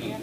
he looks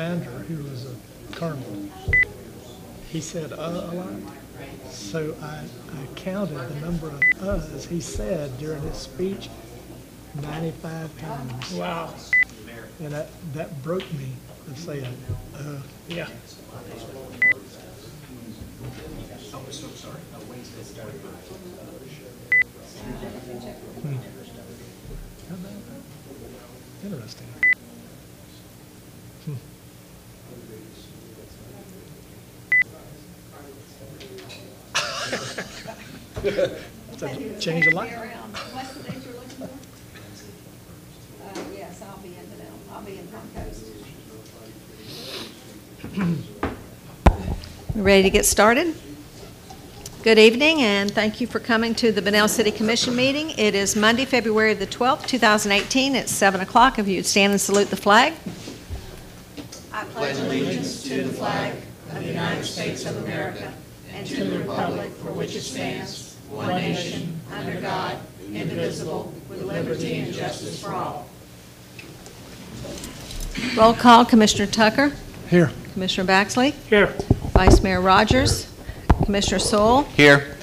commander, who was a colonel, he said, uh, a lot. So I, I counted the number of uhs he said during his speech, 95 times. Wow. And that, that broke me of saying, uh, Yeah. interesting. Hmm. So change a lot. Be around. What's the date you're looking for? Uh, yes, I'll be in Vanilla, I'll be in Palm Coast. We Ready to get started? Good evening, and thank you for coming to the Bunnell City Commission meeting. It is Monday, February the 12th, 2018, at 7 o'clock. If you'd stand and salute the flag. I pledge allegiance to the flag of the United States of America and to the republic for which it stands, one nation, under God, indivisible, with liberty and justice for all. Roll call, Commissioner Tucker, Here. Commissioner Baxley, Here. Vice Mayor Rogers, Commissioner Sewell, Here.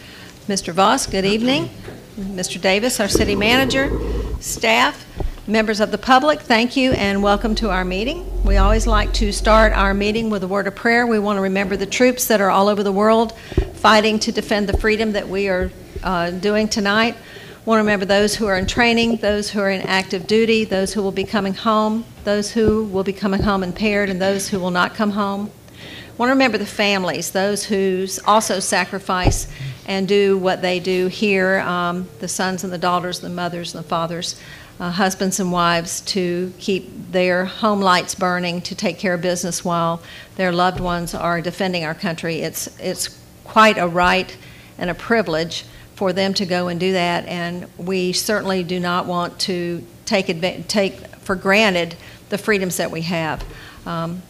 Mr. Voss, good evening. Mr. Davis, our city manager, staff, members of the public, thank you and welcome to our meeting. We always like to start our meeting with a word of prayer. We want to remember the troops that are all over the world fighting to defend the freedom that we are uh, doing tonight. We Want to remember those who are in training, those who are in active duty, those who will be coming home, those who will be coming home impaired, and those who will not come home We want to remember the families, those who also sacrifice and do what they do here, um, the sons and the daughters, the mothers and the fathers, uh, husbands and wives, to keep their home lights burning, to take care of business while their loved ones are defending our country. It's, it's quite a right and a privilege for them to go and do that, and we certainly do not want to take, take for granted the freedoms that we have. Um,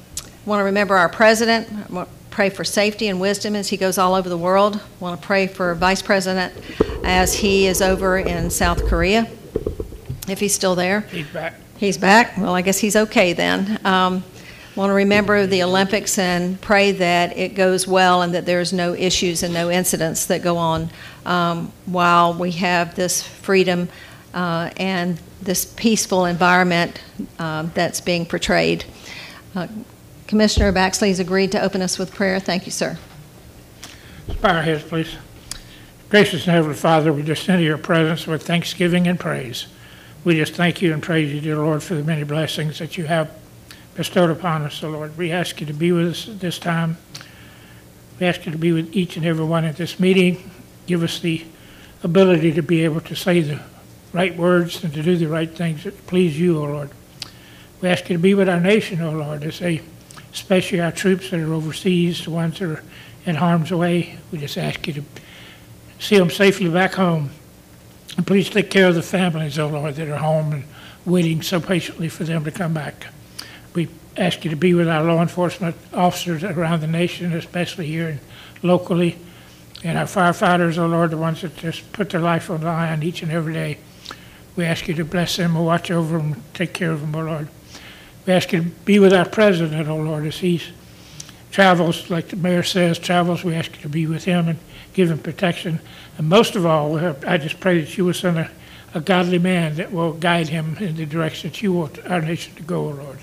Want to remember our president. Pray for safety and wisdom as he goes all over the world. Want to pray for Vice President as he is over in South Korea, if he's still there. He's back. He's back. Well, I guess he's okay then. Um, want to remember the Olympics and pray that it goes well and that there's no issues and no incidents that go on um, while we have this freedom uh, and this peaceful environment um, that's being portrayed. Uh, Commissioner Baxley has agreed to open us with prayer. Thank you, sir. Bow our heads, please. Gracious and Heavenly Father, we just enter your presence with thanksgiving and praise. We just thank you and praise you, dear Lord, for the many blessings that you have bestowed upon us, O Lord. We ask you to be with us at this time. We ask you to be with each and every one at this meeting. Give us the ability to be able to say the right words and to do the right things that please you, O Lord. We ask you to be with our nation, O Lord, as they, especially our troops that are overseas, the ones that are in harm's way. We just ask you to see them safely back home. And please take care of the families, O Lord, that are home and waiting so patiently for them to come back. We ask you to be with our law enforcement officers around the nation, especially here and locally, and our firefighters, O Lord, the ones that just put their life on the line each and every day. We ask you to bless them and watch over them, take care of them, O Lord. We ask you to be with our president, O Lord, as he travels, like the mayor says, travels. We ask you to be with him and give him protection. And most of all, uh, I just pray that you will send a, a godly man that will guide him in the direction that you want our nation to go, Lord.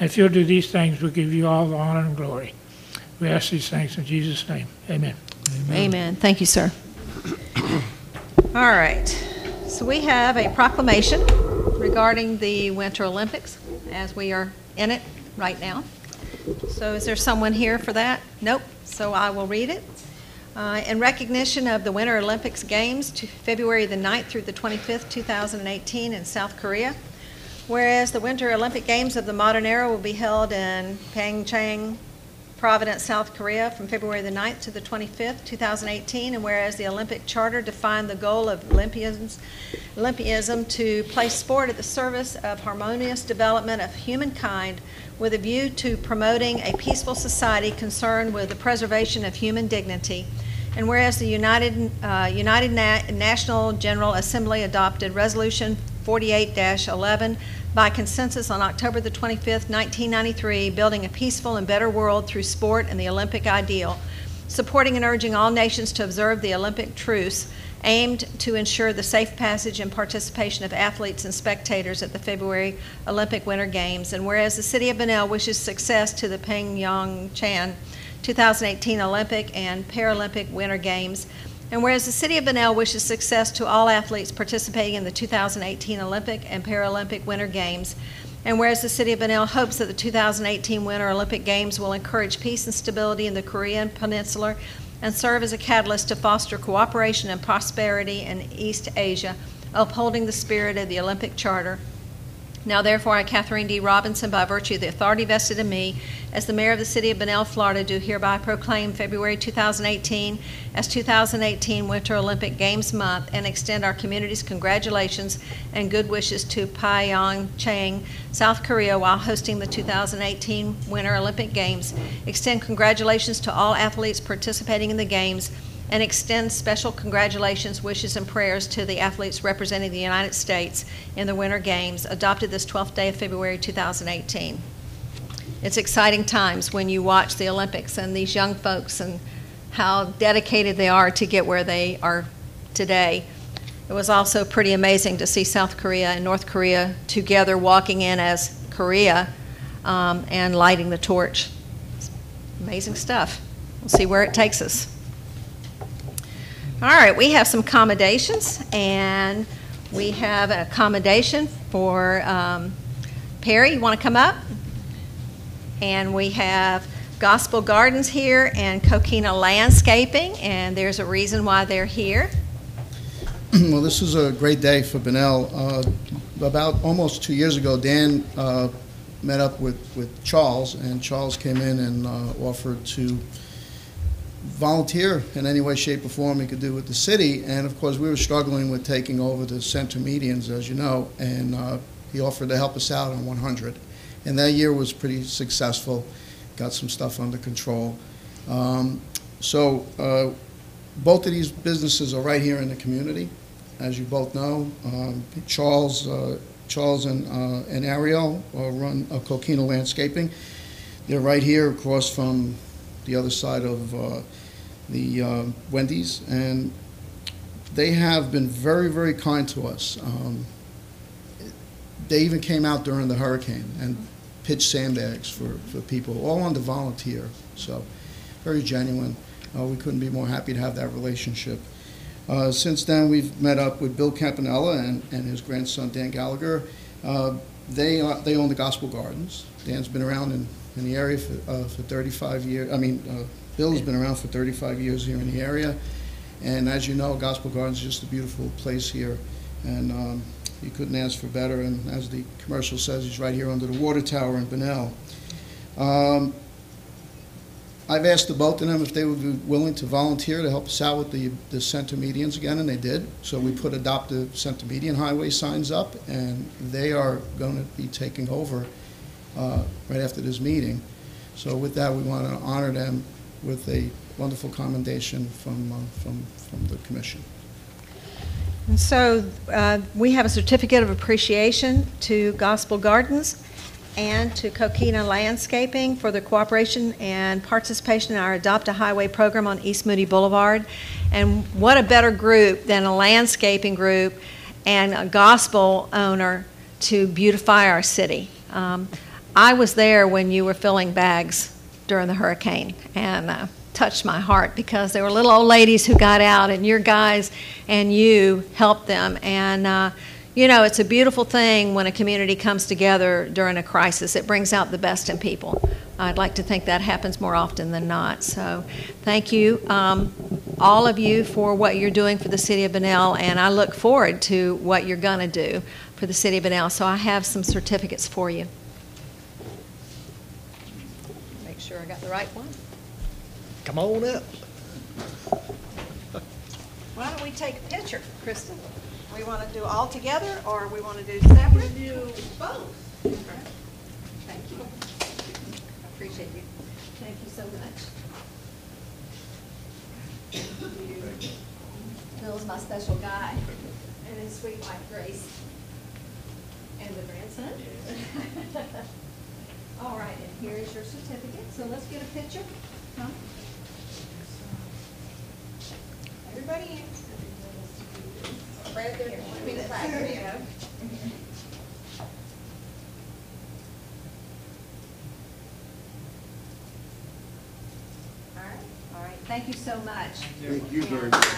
And if you'll do these things, we'll give you all the honor and glory. We ask these things in Jesus' name. Amen. Amen. Thank you, sir. All right. So we have a proclamation regarding the Winter Olympics as we are in it right now. So is there someone here for that? Nope. So I will read it. Uh, in recognition of the Winter Olympics Games, to February the 9th through the 25th, 2018, in South Korea. Whereas the Winter Olympic Games of the modern era will be held in Pyeongchang, Providence, South Korea, from February the 9th to the 25th, 2018. And whereas the Olympic Charter defined the goal of Olympians, Olympianism to place sport at the service of harmonious development of humankind with a view to promoting a peaceful society concerned with the preservation of human dignity. And whereas the United, uh, United Na- National General Assembly adopted Resolution 48-11 by consensus on October the 25th, 1993, building a peaceful and better world through sport and the Olympic ideal, supporting and urging all nations to observe the Olympic truce aimed to ensure the safe passage and participation of athletes and spectators at the February Olympic Winter Games. And whereas the City of Bunnell wishes success to the Pyeongchang 2018 Olympic and Paralympic Winter Games, and whereas the City of Bunnell wishes success to all athletes participating in the 2018 Olympic and Paralympic Winter Games, and whereas the City of Bunnell hopes that the 2018 Winter Olympic Games will encourage peace and stability in the Korean Peninsula and serve as a catalyst to foster cooperation and prosperity in East Asia, upholding the spirit of the Olympic Charter. Now, therefore, I, Catherine D. Robinson, by virtue of the authority vested in me as the mayor of the city of Bunnell, Florida, do hereby proclaim February 2018 as 2018 Winter Olympic Games Month and extend our community's congratulations and good wishes to Pyeongchang, South Korea, while hosting the 2018 Winter Olympic Games. Extend congratulations to all athletes participating in the Games and extend special congratulations, wishes, and prayers to the athletes representing the United States in the Winter Games, adopted this 12th day of February 2018. It's exciting times when you watch the Olympics and these young folks and how dedicated they are to get where they are today. It was also pretty amazing to see South Korea and North Korea together walking in as Korea um, and lighting the torch. It's amazing stuff. We'll see where it takes us. All right, we have some accommodations, and we have an accommodation for um, Perry. You want to come up? And we have Gospel Gardens here and Coquina Landscaping, and there's a reason why they're here. Well, this is a great day for Bunnell. Uh, about almost two years ago, Dan uh, met up with, with Charles, and Charles came in and uh, offered to volunteer in any way, shape, or form he could do with the city. And of course, we were struggling with taking over the center medians, as you know, and uh, he offered to help us out on 100. And that year was pretty successful, got some stuff under control. Um, so uh, both of these businesses are right here in the community, as you both know. Um, Charles, uh, Charles and, uh, and Ariel uh, run uh, Coquina Landscaping. They're right here across from the other side of uh, the uh, Wendy's, and they have been very, very kind to us. Um, they even came out during the hurricane and pitched sandbags for, for people, all on the volunteer. So, very genuine. Uh, we couldn't be more happy to have that relationship. Uh, since then, we've met up with Bill Campanella and, and his grandson Dan Gallagher. Uh, They, are- they own the Gospel Gardens. Dan's been around in, in the area for, uh, for 35 years, I mean, uh, Bill's been around for 35 years here in the area. And as you know, Gospel Gardens is just a beautiful place here, and um, you couldn't ask for better. And as the commercial says, he's right here under the water tower in Bunnell. Um, I've asked the both of them if they would be willing to volunteer to help us out with the, the center medians again, and they did. So we put adoptive center median highway signs up, and they are going to be taking over uh, right after this meeting. So with that, we want to honor them with a wonderful commendation from, uh, from, from the commission. And so uh, we have a certificate of appreciation to Gospel Gardens and to Coquina Landscaping for their cooperation and participation in our Adopt a Highway program on East Moody Boulevard. And what a better group than a landscaping group and a gospel owner to beautify our city. Um, I was there when you were filling bags during the hurricane, and uh, touched my heart because there were little old ladies who got out, and your guys and you helped them. And uh, you know, it's a beautiful thing when a community comes together during a crisis. It brings out the best in people. I'd like to think that happens more often than not. So, thank you, um, all of you, for what you're doing for the city of Bunnell, and I look forward to what you're going to do for the city of Bunnell. So, I have some certificates for you. Make sure I got the right one. Come on up. Why don't we take a picture, Kristen? We want to do all together, or we want to do separate? We Do both. Thank you. I appreciate you. Thank you so much. Bill's my special guy, and his sweet wife Grace. And the grandson. All right, and here is your certificate, so let's get a picture. Huh? Everybody in. Right there, between the flags. There you go. All right, all right, thank you so much. Thank you very uh, much.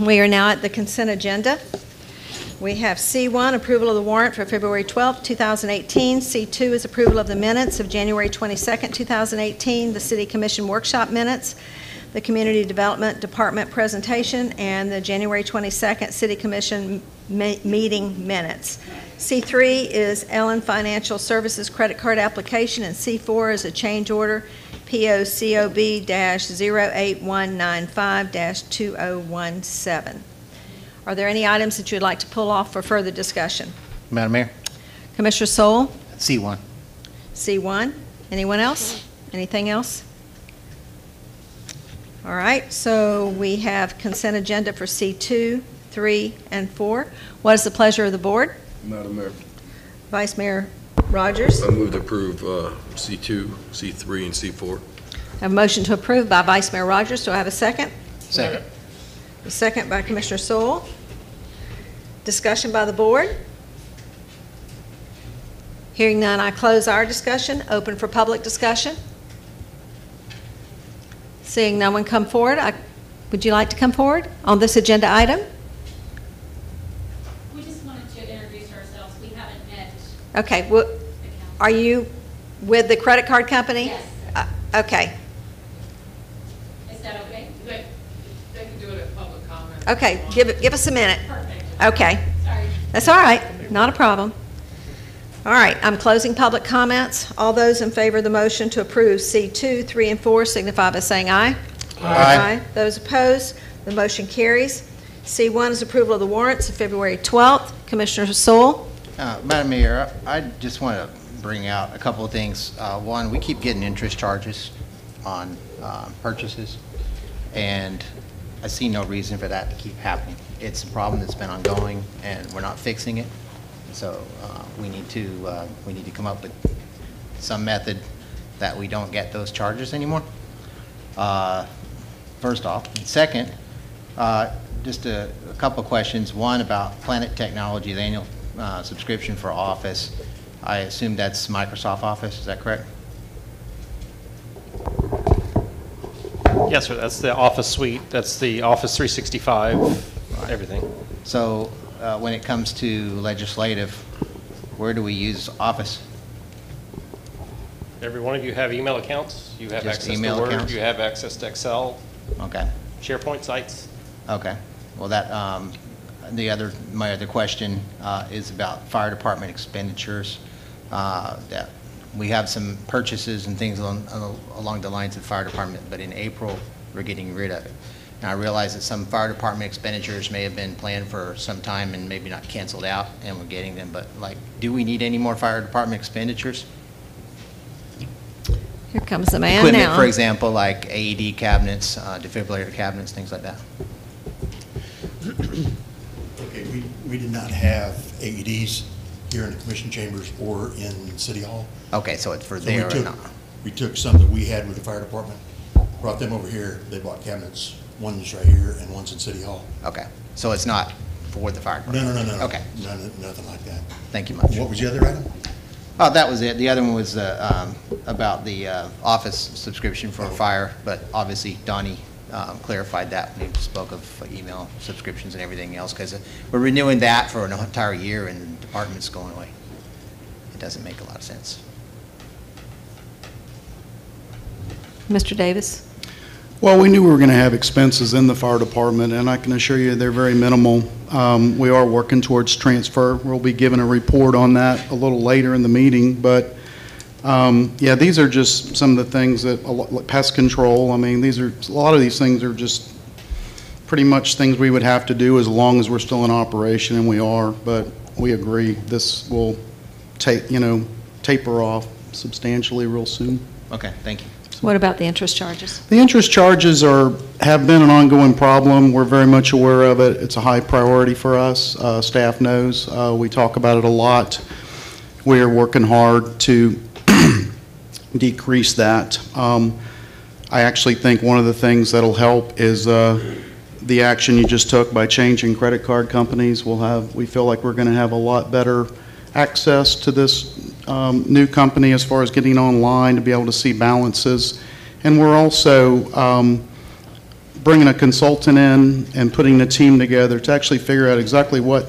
We are now at the consent agenda. We have C1, approval of the warrant for February 12, 2018. C2 is approval of the minutes of January 22, 2018, the City Commission workshop minutes, the Community Development Department presentation, and the January 22nd City Commission meeting minutes. C3 is Elan Financial Services credit card application, and C4 is a change order, POCOB-08195-2017. Are there any items that you'd like to pull off for further discussion? Madam Mayor, Commissioner Sewell, C1. C1. Anyone else? Anything else? All right, so we have consent agenda for C2, 3, and 4. What is the pleasure of the board? Madam Mayor, Vice Mayor Rogers. I move to approve uh, C2, C3, and C4. I have a motion to approve by Vice Mayor Rogers. Do I have a second? Second. A second by Commissioner Sewell. Discussion by the board? Hearing none, I close our discussion. Open for public discussion. Seeing no one come forward, I- would you like to come forward on this agenda item? We just wanted to introduce ourselves. We haven't met Okay, well, are you with the credit card company? Yes. Uh, Okay, Is that okay? They, they can do it at public comment. okay, give it, give us a minute. Perfect. Okay. Sorry. That's all right, not a problem. All right, I'm closing public comments. All those in favor of the motion to approve C2, 3, and 4 signify by saying aye. Aye. Those opposed, the motion carries. C1 is approval of the warrants of February 12th. Commissioner Sewell? Uh, Madam Mayor, I just want to bring out a couple of things. Uh, One, we keep getting interest charges on uh, purchases, and I see no reason for that to keep happening. It's a problem that's been ongoing, and we're not fixing it. So uh, we need to, uh, we need to come up with some method that we don't get those charges anymore. Uh, first off. And Second, uh, just a a couple of questions. One about Planet Technology, the annual uh, subscription for Office. I assume that's Microsoft Office, is that correct? Yes, sir, that's the Office suite, that's the Office 365, everything. So uh, when it comes to legislative, where do we use Office? Every one of you have email accounts, you have Just access to Word, accounts? you have access to Excel, Okay. SharePoint sites. Okay. Well, that, um, the other, my other question uh, is about fire department expenditures. Uh, That We have some purchases and things along, along the lines of fire department, but in April, we're getting rid of it. And I realize that some fire department expenditures may have been planned for some time and maybe not canceled out, and we're getting them, but like, do we need any more fire department expenditures? Here comes the man Equipment, now. for example, like AED cabinets, uh, defibrillator cabinets, things like that. We, we did not have AEDs here in the commission chambers or in City Hall. Okay, so it's for So we there or took- not? We took some that we had with the fire department, brought them over here, they bought cabinets, one's right here and one's in City Hall. Okay, so it's not for the fire No, department? no, no, no. no. Okay, None, nothing like that. thank you much. What was the other item? Oh, that was it. The other one was uh, um, about the uh, office subscription for fire, but obviously Donnie um, clarified that when he spoke of email subscriptions and everything else, because we're renewing that for an entire year and the department's going away. It doesn't make a lot of sense. Mr. Davis? Well, we knew we were going to have expenses in the fire department, and I can assure you they're very minimal. Um, We are working towards transfer. We'll be giving a report on that a little later in the meeting, but, um, yeah, these are just some of the things that, lot- like pest control, I mean, these are, a lot of these things are just pretty much things we would have to do as long as we're still in operation, and we are, but we agree, this will take, you know, taper off substantially real soon. Okay, thank you. What about the interest charges? The interest charges are, have been an ongoing problem. We're very much aware of it. It's a high priority for us. Uh, Staff knows. Uh, We talk about it a lot. We are working hard to decrease that. Um, I actually think one of the things that'll help is uh, the action you just took by changing credit card companies. We'll have, we feel like we're going to have a lot better access to this um, new company as far as getting online to be able to see balances. And we're also um, bringing a consultant in and putting a team together to actually figure out exactly what,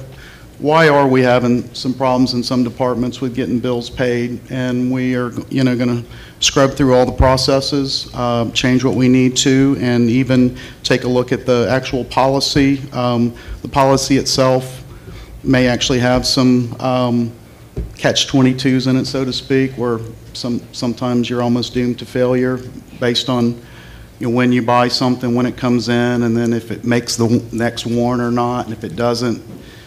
why are we having some problems in some departments with getting bills paid? And we are, you know, going to scrub through all the processes, uh, change what we need to, and even take a look at the actual policy. Um, The policy itself may actually have some um, catch-22s in it, so to speak, where some, sometimes you're almost doomed to failure based on, you know, when you buy something, when it comes in, and then if it makes the next warrant or not, and if it doesn't,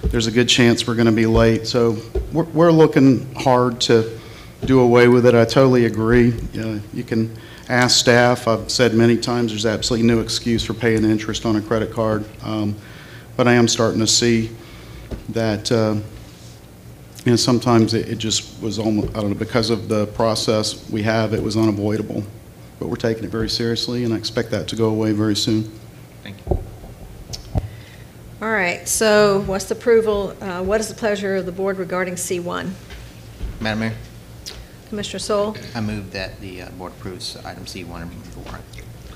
there's a good chance we're going to be late. So we're, we're looking hard to do away with it. I totally agree. Uh, You can ask staff, I've said many times, there's absolutely no excuse for paying interest on a credit card. Um, But I am starting to see that, uh, you know, sometimes it it just was almost, I don't know, because of the process we have, it was unavoidable. But we're taking it very seriously, and I expect that to go away very soon. Thank you. All right, so what's the approval, uh, what is the pleasure of the board regarding C1? Madam Mayor, Commissioner Sewell? I move that the uh, board approves item C1 and the warrant.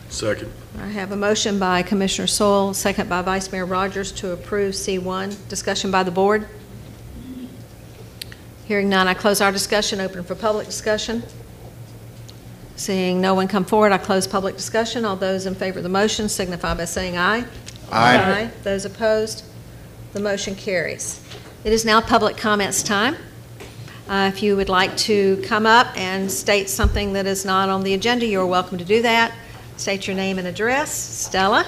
Second. I have a motion by Commissioner Sewell, second by Vice Mayor Rogers to approve C1. Discussion by the board? Hearing none, I close our discussion, open for public discussion. Seeing no one come forward, I close public discussion. All those in favor of the motion signify by saying aye. Aye. Those opposed, the motion carries. It is now public comments time. Uh, If you would like to come up and state something that is not on the agenda, you're welcome to do that. State your name and address. Stella?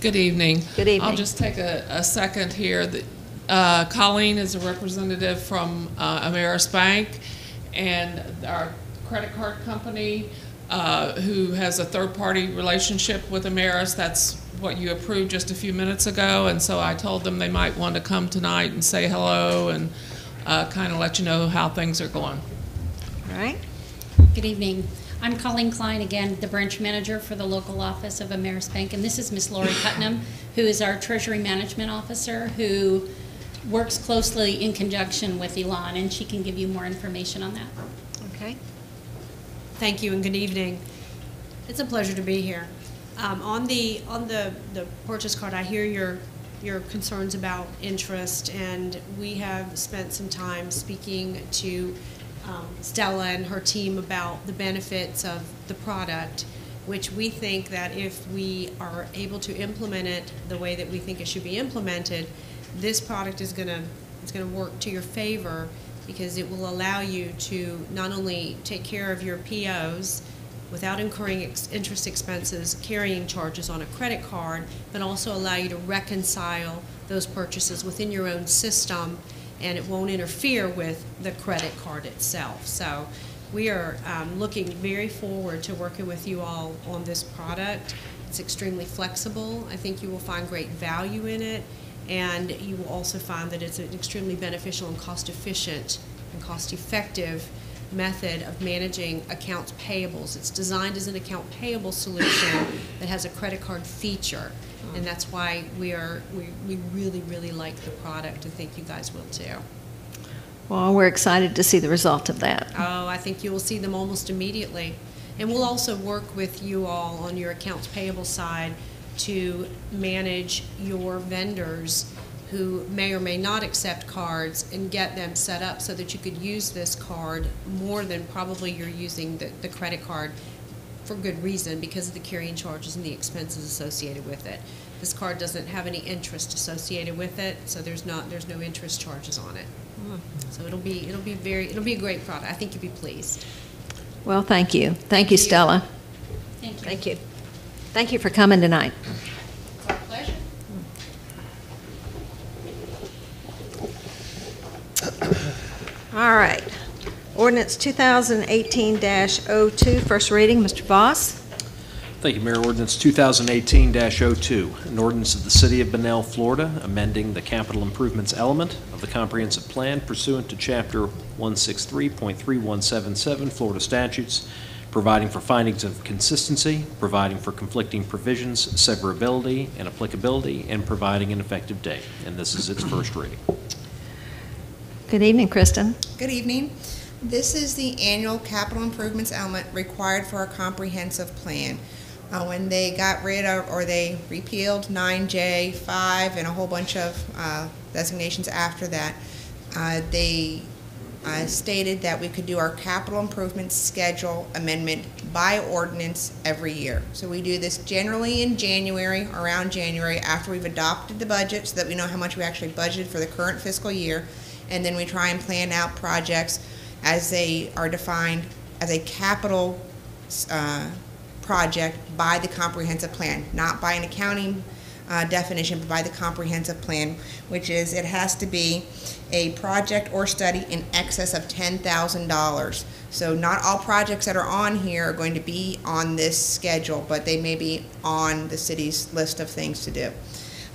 Good evening. Good evening. I'll just take a, a second here. The- uh, Colleen is a representative from uh, Ameris Bank, and our credit card company, uh, who has a third-party relationship with Ameris. That's what you approved just a few minutes ago, and so I told them they might want to come tonight and say hello and kind of let you know how things are going. All right. Good evening. I'm Colleen Klein, again, the branch manager for the local office of Ameris Bank, and this is Miss Lori Putnam, who is our treasury management officer, who works closely in conjunction with Elan, and she can give you more information on that. Okay. Thank you and good evening. It's a pleasure to be here. Um, on the, on the, the purchase card, I hear your, your concerns about interest, and we have spent some time speaking to um, Stella and her team about the benefits of the product, which we think that if we are able to implement it the way that we think it should be implemented, this product is gonna, it's gonna work to your favor because it will allow you to not only take care of your POs without incurring ex- interest expenses, carrying charges on a credit card, but also allow you to reconcile those purchases within your own system, and it won't interfere with the credit card itself. So we are um, looking very forward to working with you all on this product. It's extremely flexible. I think you will find great value in it, and you will also find that it's an extremely beneficial and cost-efficient and cost-effective method of managing accounts payables. It's designed as an account payable solution that has a credit card feature, mm-hmm. and that's why we are, we, we really, really like the product, and think you guys will too. Well, we're excited to see the result of that. Oh, I think you will see them almost immediately. And we'll also work with you all on your accounts payable side to manage your vendors who may or may not accept cards and get them set up so that you could use this card more than probably you're using the, the credit card for good reason because of the carrying charges and the expenses associated with it. This card doesn't have any interest associated with it, so there's not, there's no interest charges on it. Hmm. So it'll be, it'll be very, it'll be a great product. I think you'll be pleased. Well, thank you. Thank you, Stella. Thank you. Thank you. Thank you for coming tonight. It's our pleasure. All right. Ordinance 2018-02, first reading. Mr. Voss? Thank you, Mayor. Ordinance 2018-02, an ordinance of the City of Bunnell, Florida, amending the capital improvements element of the comprehensive plan pursuant to Chapter 163.3177 Florida statutes, providing for findings of consistency, providing for conflicting provisions, severability, and applicability, and providing an effective date. And this is its first reading. Good evening, Kristen. Good evening. This is the annual capital improvements element required for a comprehensive plan. Uh, when they got rid of, or they repealed 9J, 5, and a whole bunch of uh, designations after that, uh, they uh, stated that we could do our capital improvements schedule amendment by ordinance every year. So we do this generally in January, around January, after we've adopted the budget, so that we know how much we actually budgeted for the current fiscal year. And then we try and plan out projects as they are defined as a capital uh, project by the comprehensive plan, not by an accounting uh, definition, by the comprehensive plan, which is it has to be a project or study in excess of $10,000. So not all projects that are on here are going to be on this schedule, but they may be on the city's list of things to do.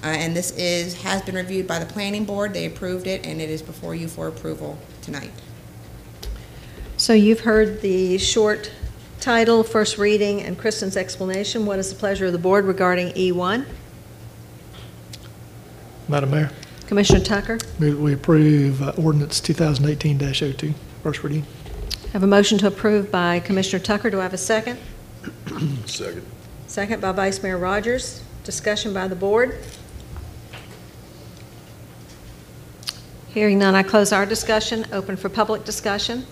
Uh, and this is, has been reviewed by the planning board, they approved it, and it is before you for approval tonight. So you've heard the short title, first reading, and Kristen's explanation. What is the pleasure of the board regarding E1? Madam Mayor, Commissioner Tucker? move that we approve uh, ordinance 2018-02, first reading. I have a motion to approve by Commissioner Tucker. Do I have a second? Second. Second by Vice Mayor Rogers. Discussion by the board. Hearing none, I close our discussion. Open for public discussion.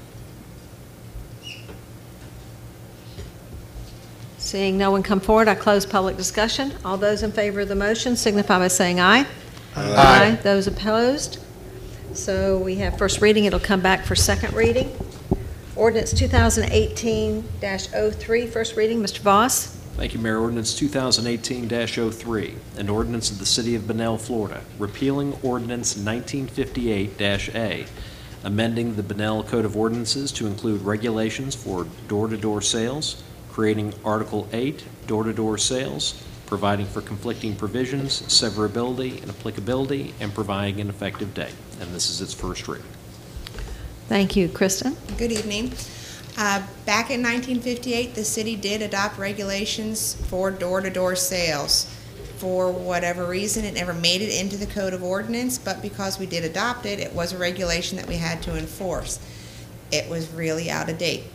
Seeing no one come forward, I close public discussion. All those in favor of the motion signify by saying aye. Aye. Those opposed? So we have first reading, it'll come back for second reading. Ordinance 2018-03, first reading, Mr. Voss. Thank you, Mayor. Ordinance 2018-03, an ordinance of the City of Bunnell, Florida, repealing Ordinance 1958-A, amending the Bunnell Code of Ordinances to include regulations for door-to-door sales, creating Article 8, door-to-door sales, providing for conflicting provisions, severability and applicability, and providing an effective date. And this is its first reading. Thank you. Kristen? Good evening. Uh, Back in 1958, the city did adopt regulations for door-to-door sales. For whatever reason, it never made it into the code of ordinance, but because we did adopt it, it was a regulation that we had to enforce. It was really out of date.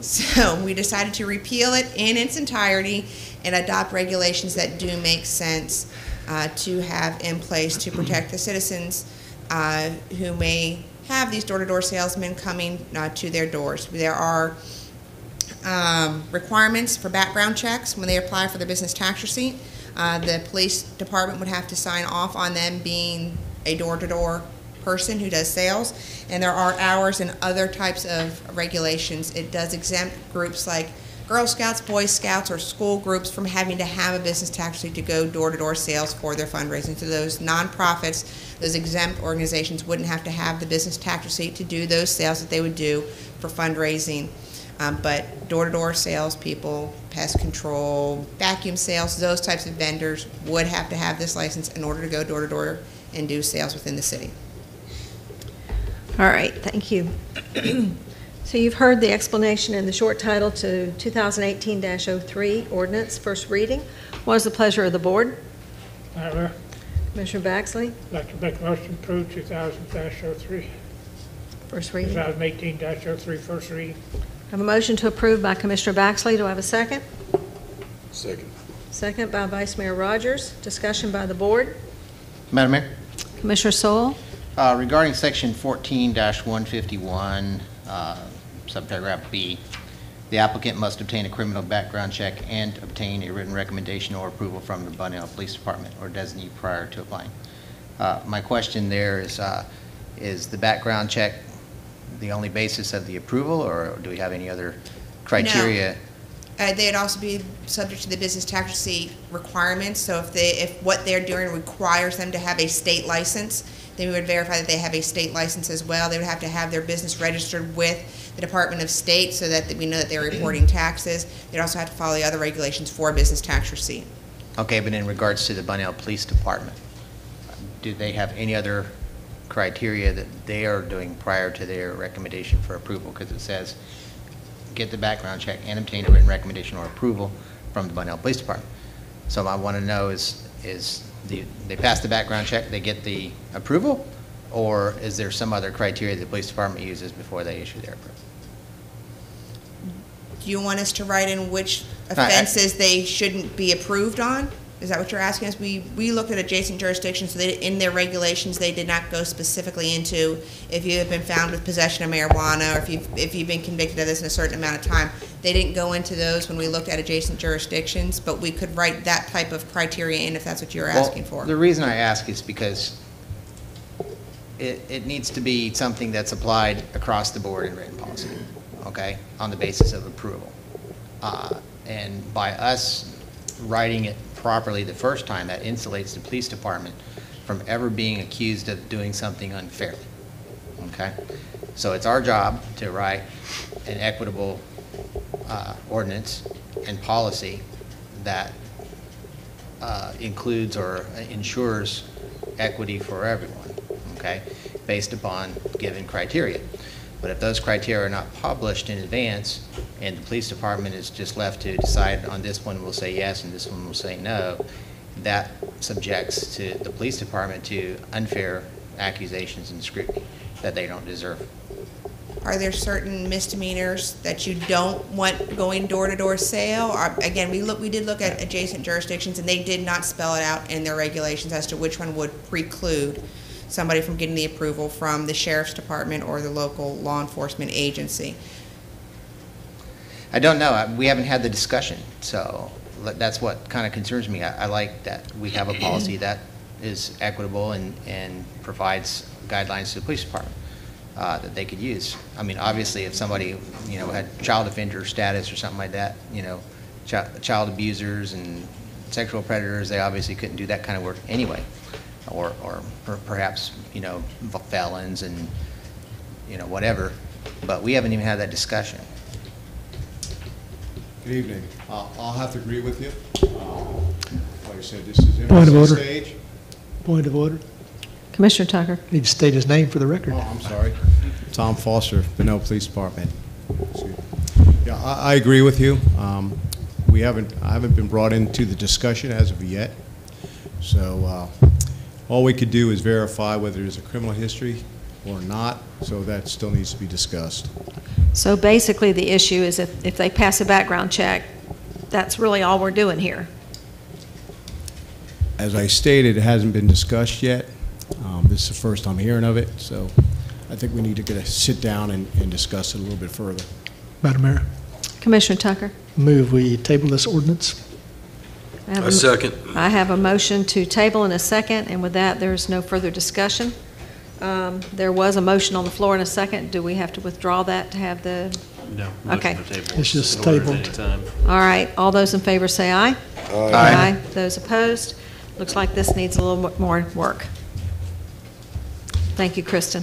So we decided to repeal it in its entirety and adopt regulations that do make sense uh, to have in place to protect the citizens uh, who may have these door-to-door salesmen coming uh, to their doors. There are um, requirements for background checks when they apply for the business tax receipt. Uh, the police department would have to sign off on them being a door-to-door person who does sales. And there are hours and other types of regulations. It does exempt groups like Girl Scouts, Boy Scouts, or school groups from having to have a business tax receipt to go door-to-door sales for their fundraising. So those nonprofits, those exempt organizations wouldn't have to have the business tax receipt to do those sales that they would do for fundraising. Um, but door-to-door salespeople, pest control, vacuum sales, those types of vendors would have to have this license in order to go door-to-door and do sales within the city. All right, thank you. So you've heard the explanation and the short title to 2018-03 ordinance, first reading. What is the pleasure of the board? Madam Mayor, Commissioner Baxley, I'd like to make a motion to approve 2000-03, first reading. 2018-03, first reading. I have a motion to approve by Commissioner Baxley. Do I have a second? Second. Second by Vice Mayor Rogers. Discussion by the board. Madam Mayor? Commissioner Sewell? Uh, Regarding Section 14-151, uh, subparagraph B, the applicant must obtain a criminal background check and obtain a written recommendation or approval from the Bunnell Police Department or designee prior to applying. Uh, My question there is, uh, is the background check the only basis of the approval, or do we have any other criteria? Uh, they'd also be subject to the business tax receipt requirements, so if they, if what they're doing requires them to have a state license, then we would verify that they have a state license as well. They would have to have their business registered with the Department of State so that we know that they're reporting taxes. They'd also have to follow the other regulations for business tax receipt. Okay, but in regards to the Bunnell Police Department, do they have any other criteria that they are doing prior to their recommendation for approval? Because it says, get the background check and obtain a written recommendation or approval from the Bunnell Police Department. So I want to know is, is the, they pass the background check, they get the approval? Or is there some other criteria the police department uses before they issue their approval? Do you want us to write in which offenses they shouldn't be approved on? Is that what you're asking us? We, we looked at adjacent jurisdictions, so they, in their regulations, they did not go specifically into if you have been found with possession of marijuana, or if you've, if you've been convicted of this in a certain amount of time. They didn't go into those when we looked at adjacent jurisdictions, but we could write that type of criteria in if that's what you're Well, asking for. The reason I ask is because it, it needs to be something that's applied across the board in written policy, okay, on the basis of approval. Uh, And by us writing it properly the first time, that insulates the police department from ever being accused of doing something unfairly, okay? So it's our job to write an equitable uh, ordinance and policy that uh, includes or ensures equity for everyone, okay, based upon given criteria. But if those criteria are not published in advance, and the police department is just left to decide on this one will say yes and this one will say no, that subjects to the police department to unfair accusations and scrutiny that they don't deserve. Are there certain misdemeanors that you don't want going door-to-door sale? Or, again, we look, we did look at adjacent jurisdictions, and they did not spell it out in their regulations as to which one would preclude somebody from getting the approval from the sheriff's department or the local law enforcement agency. I don't know, I- we haven't had the discussion, so that's what kind of concerns me. I I like that we have a policy that is equitable and, and provides guidelines to the police department uh, that they could use. I mean, obviously, if somebody, you know, had child offender status or something like that, you know, chi- child abusers and sexual predators, they obviously couldn't do that kind of work anyway. Or, or per- perhaps, you know, felons and, you know, whatever. But we haven't even had that discussion. Good evening. Uh, I'll have to agree with you. Um, Like I said, this is in Point of its order. stage. Point of order. Commissioner Tucker? Need to state his name for the record. Oh, I'm sorry. Tom Foster, Bunnell Police Department. Yeah. I, I agree with you. Um, We haven't, I haven't been brought into the discussion as of yet. So uh, all we could do is verify whether there's a criminal history or not, so that still needs to be discussed. So basically, the issue is if, if they pass a background check, that's really all we're doing here. As I stated, it hasn't been discussed yet. Um, This is the first I'm hearing of it, so I think we need to get a sit down and, and discuss it a little bit further. Madam Mayor, Commissioner Tucker? move we table this ordinance. Have I second. I have a motion to table in a second, and with that, there's no further discussion. Um, There was a motion on the floor in a second. Do we have to withdraw that to have the, No. Okay. to table It's just in order at tabled. any time. all right, all those in favor say aye. Aye. Those opposed? Looks like this needs a little mo- more work. Thank you, Kristen.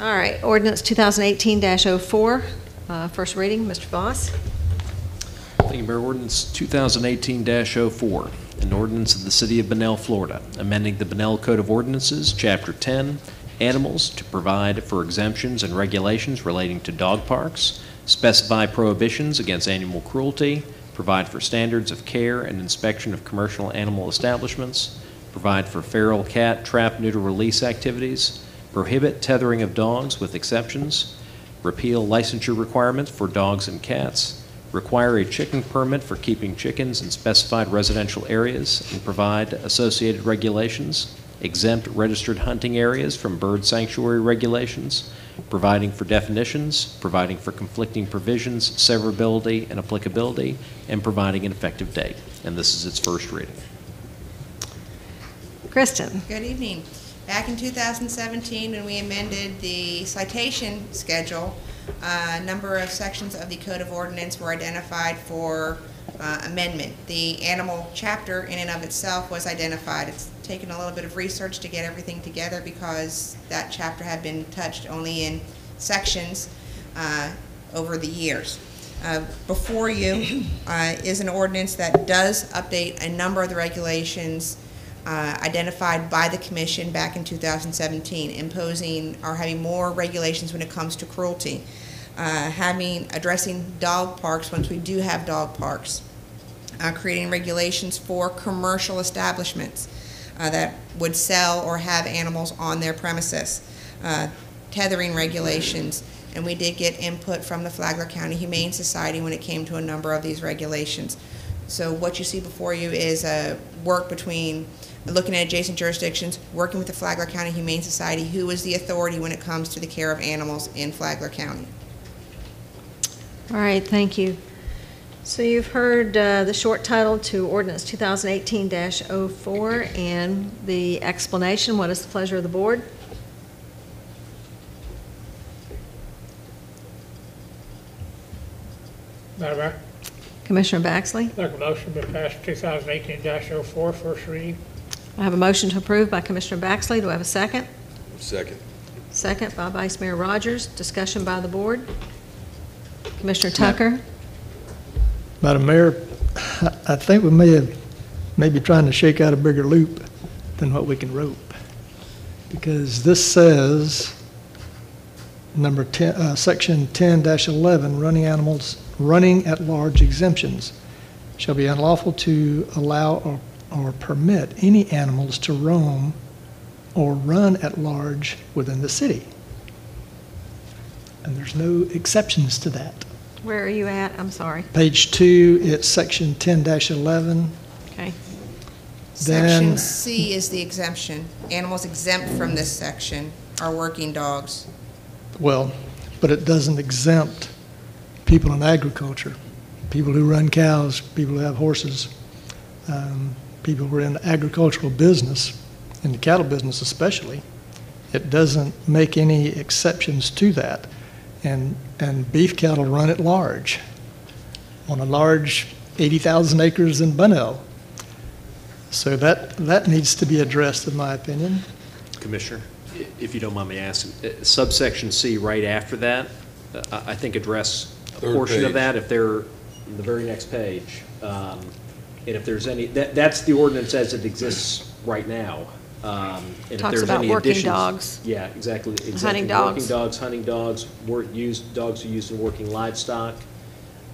All right, ordinance 2018-04, uh, first reading, Mr. Voss. Thank you, Mayor. Ordinance 2018-04, an ordinance of the City of Bunnell, Florida, amending the Bunnell Code of Ordinances, Chapter 10, Animals, to provide for exemptions and regulations relating to dog parks, specify prohibitions against animal cruelty, provide for standards of care and inspection of commercial animal establishments, provide for feral cat trap neuter release activities, prohibit tethering of dogs with exceptions, repeal licensure requirements for dogs and cats, require a chicken permit for keeping chickens in specified residential areas, and provide associated regulations, exempt registered hunting areas from bird sanctuary regulations, providing for definitions, providing for conflicting provisions, severability, and applicability, and providing an effective date. And this is its first reading. Kristen? Good evening. Back in 2017, when we amended the citation schedule, a number of sections of the Code of Ordinance were identified for uh, amendment. The animal chapter in and of itself was identified. It's taken a little bit of research to get everything together because that chapter had been touched only in sections uh, over the years. Uh, Before you uh, is an ordinance that does update a number of the regulations uh, identified by the commission back in 2017, imposing or having more regulations when it comes to cruelty, uh, having, addressing dog parks once we do have dog parks, uh, creating regulations for commercial establishments uh, that would sell or have animals on their premises, uh, tethering regulations, and we did get input from the Flagler County Humane Society when it came to a number of these regulations. So what you see before you is a work between looking at adjacent jurisdictions, working with the Flagler County Humane Society, who is the authority when it comes to the care of animals in Flagler County. All right, thank you. So you've heard uh, the short title to ordinance 2018-04 and the explanation. What is the pleasure of the board? Madam Mayor, Commissioner Baxley? make a motion to pass 2018-04, first reading. I have a motion to approve by Commissioner Baxley. Do I have a second? Second. Second by Vice Mayor Rogers. Discussion by the board. Commissioner Tucker? Madam Mayor, I I think we may have, maybe trying to shake out a bigger loop than what we can rope. Because this says, number 10, uh, section 10-11, running animals, running at large exemptions shall be unlawful to allow or, or permit any animals to roam or run at large within the city. And there's no exceptions to that. Where are you at? I'm sorry. Page two, it's section 10-11. Okay. Section Then- C is the exemption. Animals exempt from this section are working dogs. Well, but it doesn't exempt people in agriculture, people who run cows, people who have horses, um, people who are in the agricultural business, in the cattle business especially. It doesn't make any exceptions to that. And, and beef cattle run at large, on a large 80,000 acres in Bunnell. So that, that needs to be addressed, in my opinion. Commissioner, if you don't mind me asking, uh, subsection C right after that, uh, I I think address a Third portion of that if they're, the very next page. um, And if there's any, that, that's the ordinance as it exists right now. Um, and if Talks there's about any working additions- dogs. Yeah, exactly. exactly. Hunting dogs. Working dogs, hunting dogs, work, used, dogs are used in working livestock,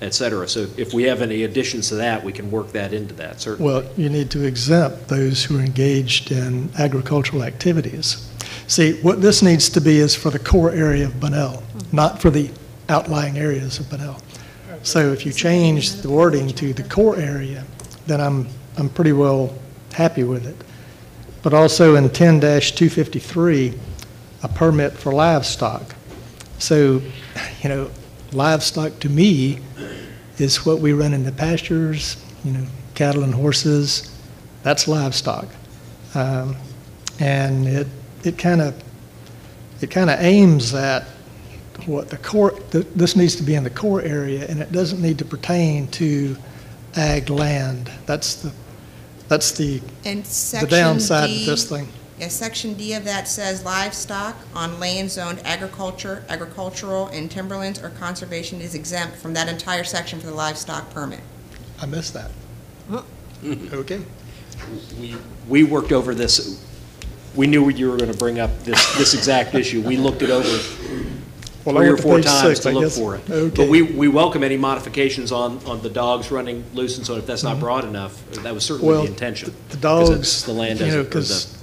et cetera. So if we have any additions to that, we can work that into that, certainly. Well, you need to exempt those who are engaged in agricultural activities. See, what this needs to be is for the core area of Bunnell, not for the outlying areas of Bunnell. So if you change the wording to the core area, then I'm, I'm pretty well happy with it. But also in 10 253, a permit for livestock. So, you know, livestock to me is what we run in the pastures, you know, cattle and horses, that's livestock. Um, And it, it kind of, it kind of aims at what the core, th- this needs to be in the core area, and it doesn't need to pertain to ag land. That's the, that's the, And the section downside D- of this thing. Yeah, section D of that says livestock on land zoned agriculture, agricultural, and timberlands or conservation is exempt from that entire section for the livestock permit. I missed that. Okay. We, we worked over this, we knew you were going to bring up this, this exact issue. We looked it over Well, I three or went to four page times six, to I look guess. for it. Okay. But we, we welcome any modifications on, on the dogs running loose and so if that's not Mhm. broad enough, that was certainly Well, the intention. The 'Cause dogs, the land you know, or the- because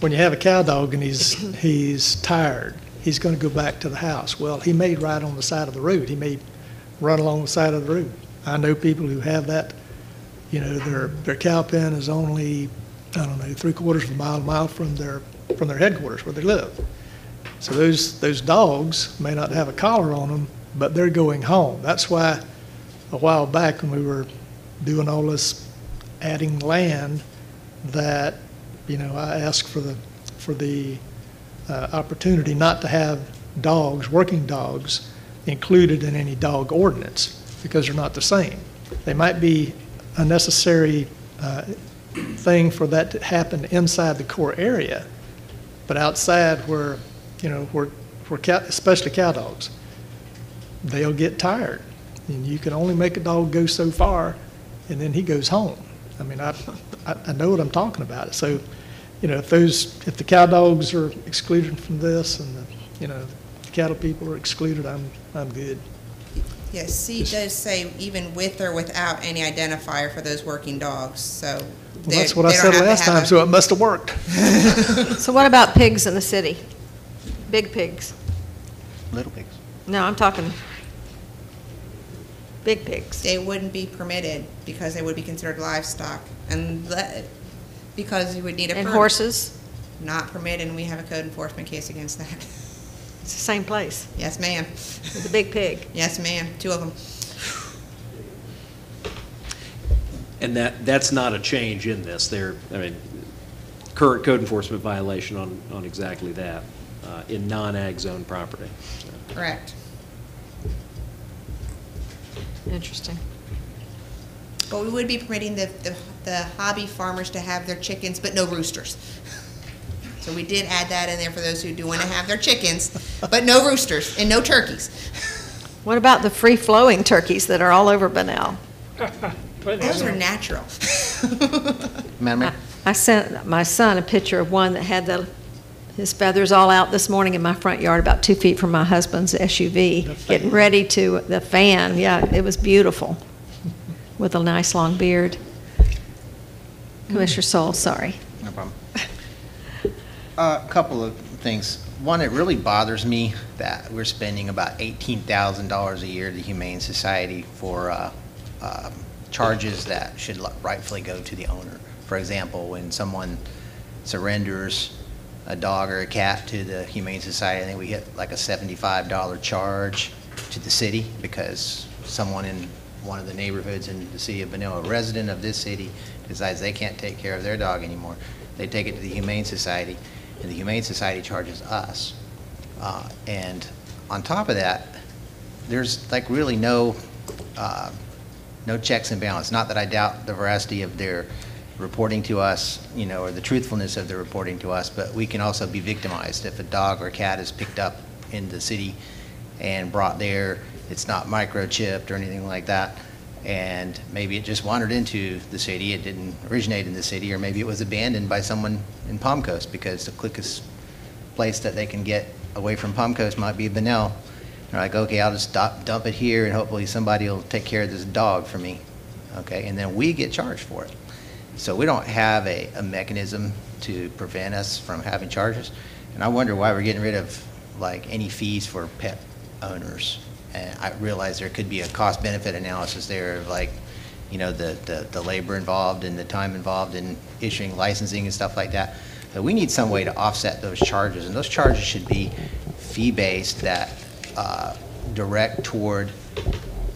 when you have a cow dog and he's, he's tired, he's going to go back to the house. Well, he may ride on the side of the road. He may run along the side of the road. I know people who have that, you know, their, their cow pen is only, I don't know, three quarters of a mile, a mile from their, from their headquarters where they live. So those, those dogs may not have a collar on them, but they're going home. That's why a while back when we were doing all this adding land, that, you know, I asked for the, for the uh, opportunity not to have dogs, working dogs, included in any dog ordinance, because they're not the same. They might be a necessary uh, thing for that to happen inside the core area, but outside where, you know, where, where cow, especially cow dogs, they'll get tired. And you can only make a dog go so far, and then he goes home. I mean, I, I, I know what I'm talking about. So, you know, if those, if the cow dogs are excluded from this, and the, you know, the cattle people are excluded, I'm, I'm good. Yes, C does say even with or without any identifier for those working dogs, so. Well, that's what I said last time, a- so it must have worked. So what about pigs in the city? Big pigs? Little pigs. No, I'm talking big pigs. They wouldn't be permitted because they would be considered livestock and le- because you would need a And permit. horses? Not permitted, and we have a code enforcement case against that. It's the same place, Yes, ma'am. with the big pig. Yes, ma'am, two of them. And that, that's not a change in this. There, I mean, current code enforcement violation on, on exactly that, uh, in non-ag zone property. Correct. Interesting. But we would be permitting the, the, the hobby farmers to have their chickens, but no roosters. So we did add that in there for those who do want to have their chickens, but no roosters and no turkeys. What about the free-flowing turkeys that are all over Bunnell? Those are natural. Madam Mayor? I sent my son a picture of one that had the, his feathers all out this morning in my front yard, about two feet from my husband's SUV, getting ready to, the fan, yeah, it was beautiful, with a nice long beard. Commissioner Sewell, sorry. No problem. A couple of things. One, it really bothers me that we're spending about $18,000 a year to the Humane Society for uh, um, charges that should rightfully go to the owner. For example, when someone surrenders a dog or a cat to the Humane Society, I think we hit like a $75 charge to the city because someone in one of the neighborhoods in the city of Bunnell, a resident of this city, decides they can't take care of their dog anymore. They take it to the Humane Society, and the Humane Society charges us. Uh, And on top of that, there's like really no, uh, no checks and balance. Not that I doubt the veracity of their reporting to us, you know, or the truthfulness of their reporting to us, but we can also be victimized. If a dog or cat is picked up in the city and brought there, it's not microchipped or anything like that, And maybe it just wandered into the city, it didn't originate in the city, or maybe it was abandoned by someone in Palm Coast, because the quickest place that they can get away from Palm Coast might be Bunnell. They're like, okay, I'll just dump it here, and hopefully somebody will take care of this dog for me, okay? And then we get charged for it. So we don't have a, a mechanism to prevent us from having charges. And I wonder why we're getting rid of, like, any fees for pet owners. And I realize there could be a cost-benefit analysis there of like, you know, the, the, the labor involved and the time involved in issuing licensing and stuff like that. But we need some way to offset those charges, and those charges should be fee-based that uh, direct toward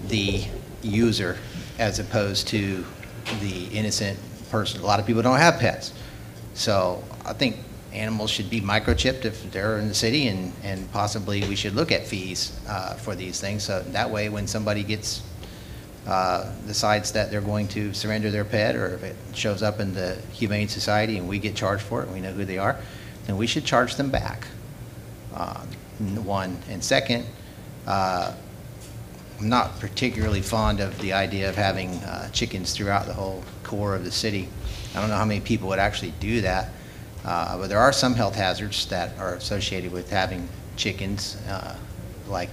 the user as opposed to the innocent person. A lot of people don't have pets. So I think animals should be microchipped if they're in the city, and, and possibly we should look at fees uh, for these things. So that way, when somebody gets, uh, decides that they're going to surrender their pet, or if it shows up in the Humane Society and we get charged for it, and we know who they are, then we should charge them back. Um, One. And second, uh, I'm not particularly fond of the idea of having uh, chickens throughout the whole core of the city. I don't know how many people would actually do that, uh, but there are some health hazards that are associated with having chickens, uh, like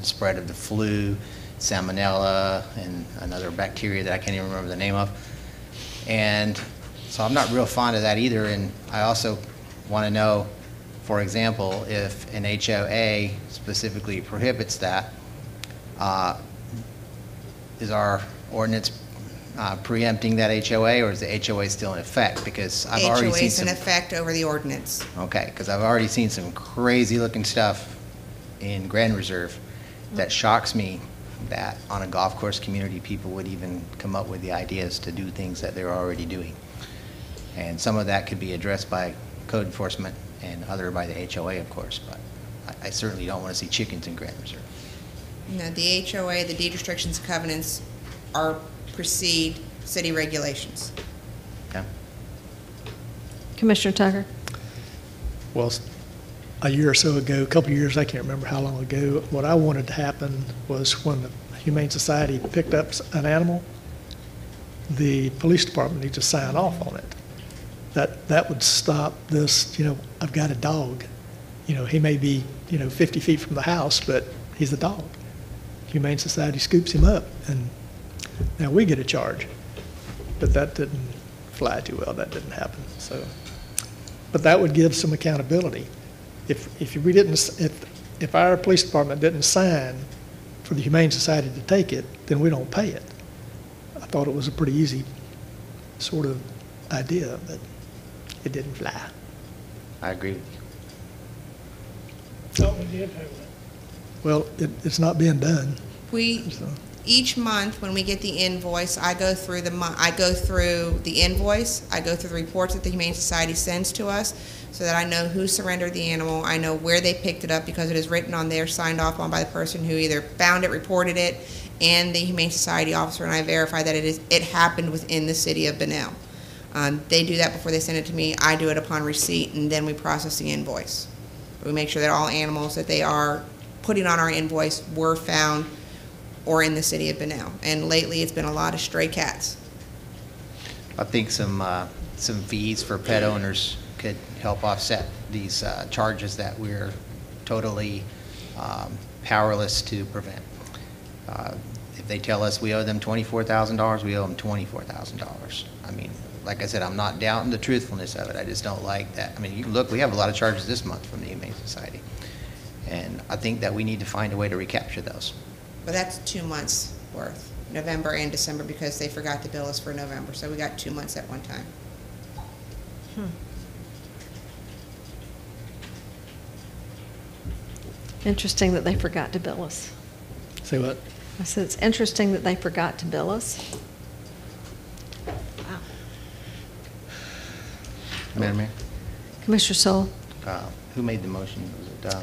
the spread of the flu, salmonella, and another bacteria that I can't even remember the name of. And so I'm not real fond of that either, and I also want to know, for example, if an HOA specifically prohibits that, uh, is our ordinance uh, preempting that HOA, or is the HOA still in effect? Because I've already seen HOA's in some... effect over the ordinance. Okay, because I've already seen some crazy-looking stuff in Grand Reserve that shocks me that on a golf course community, people would even come up with the ideas to do things that they're already doing. And some of that could be addressed by code enforcement and other by the HOA, of course, but I- I certainly don't want to see chickens in Grand Reserve. No, the HOA, the deed restrictions and covenants are precede city regulations. Okay? Commissioner Tucker? Well, a year or so ago, a couple of years, I can't remember how long ago, what I wanted to happen was when the Humane Society picked up an animal, the police department needs to sign off on it. That, that would stop this, you know, I've got a dog. You know, he may be, you know, 50 feet from the house, but he's a dog. Humane Society scoops him up, and now we get a charge. But that didn't fly too well, that didn't happen, so. But that would give some accountability. If, if we didn't, if, if our police department didn't sign for the Humane Society to take it, then we don't pay it. I thought it was a pretty easy sort of idea, but it didn't fly. I agree with you. Thought we did have that. Well, it, it's not being done, We, so. each month, when we get the invoice, I go through the, I go through the invoice, I go through the reports that the Humane Society sends to us, so that I know who surrendered the animal, I know where they picked it up, because it is written on there, signed off on by the person who either found it, reported it, and the Humane Society officer, and I verify that it is, it happened within the city of Bunnell. Um, they do that before they send it to me, I do it upon receipt, and then we process the invoice. We make sure that all animals that they are putting on our invoice were found or in the city of Bunnell. And lately, it's been a lot of stray cats. I think some, uh, some fees for pet owners could help offset these uh, charges that we're totally um, powerless to prevent. Uh, If they tell us we owe them $24,000, we owe them $24,000. I mean, like I said, I'm not doubting the truthfulness of it, I just don't like that. I mean, you look, we have a lot of charges this month from the Humane Society, and I think that we need to find a way to recapture those. But that's two months' worth, November and December, because they forgot to bill us for November. So we got two months at one time. Interesting that they forgot to bill us. Say what? I said, it's interesting that they forgot to bill us. Wow. Madam Mayor? Commissioner Sewell? Uh, Who made the motion? Was it, uh,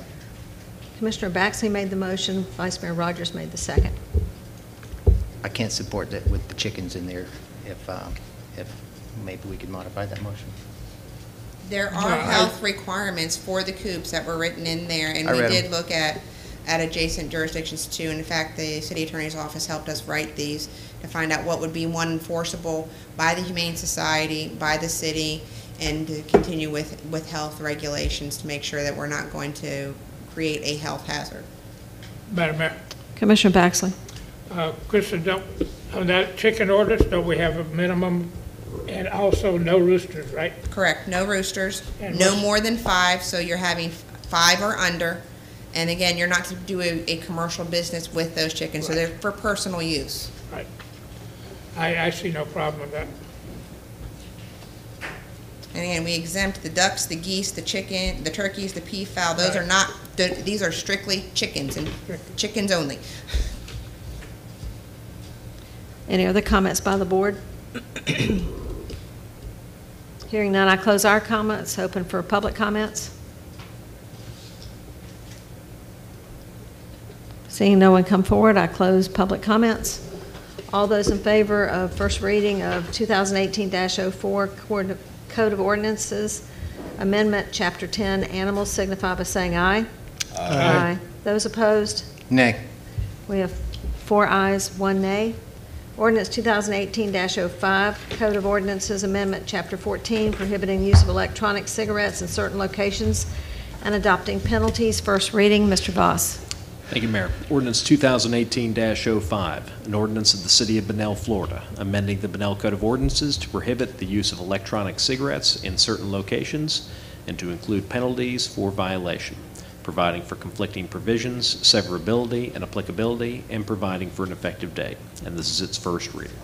Commissioner Baxley made the motion, Vice Mayor Rogers made the second. I can't support that with the chickens in there, if, uh, if maybe we could modify that motion. There No, are I- health requirements for the coops that were written in there, and I we read 'em. did look at, at adjacent jurisdictions too. And in fact, the city attorney's office helped us write these to find out what would be one enforceable by the Humane Society, by the city, and to continue with, with health regulations to make sure that we're not going to create a health hazard. Madam Mayor, Commissioner Baxley? uh, Kristen, don't, on that chicken orders, don't we have a minimum and also no roosters, right? Correct, no roosters, And no what's- more than five, so you're having five or under. And again, you're not to do a, a commercial business with those chickens, so they're for personal use. Right. I, I see no problem with that. And again, we exempt the ducks, the geese, the chicken, the turkeys, the peafowl, those are not, th- these are strictly chickens and chickens only. Any other comments by the board? Hearing none, I close our comments, open for public comments. Seeing no one come forward, I close public comments. All those in favor of first reading of 2018-04 Code- Code of Ordinances, Amendment, Chapter 10, Animals signify by saying aye. Aye. Those opposed? Nay. We have four ayes, one nay. Ordinance 2018-05, Code of Ordinances Amendment, Chapter 14, prohibiting use of electronic cigarettes in certain locations and adopting penalties. First reading, Mr. Voss. Thank you, Mayor. Ordinance 2018-05, an ordinance of the City of Bunnell, Florida, amending the Bunnell Code of Ordinances to prohibit the use of electronic cigarettes in certain locations and to include penalties for violation, providing for conflicting provisions, severability, and applicability, and providing for an effective date. And this is its first reading.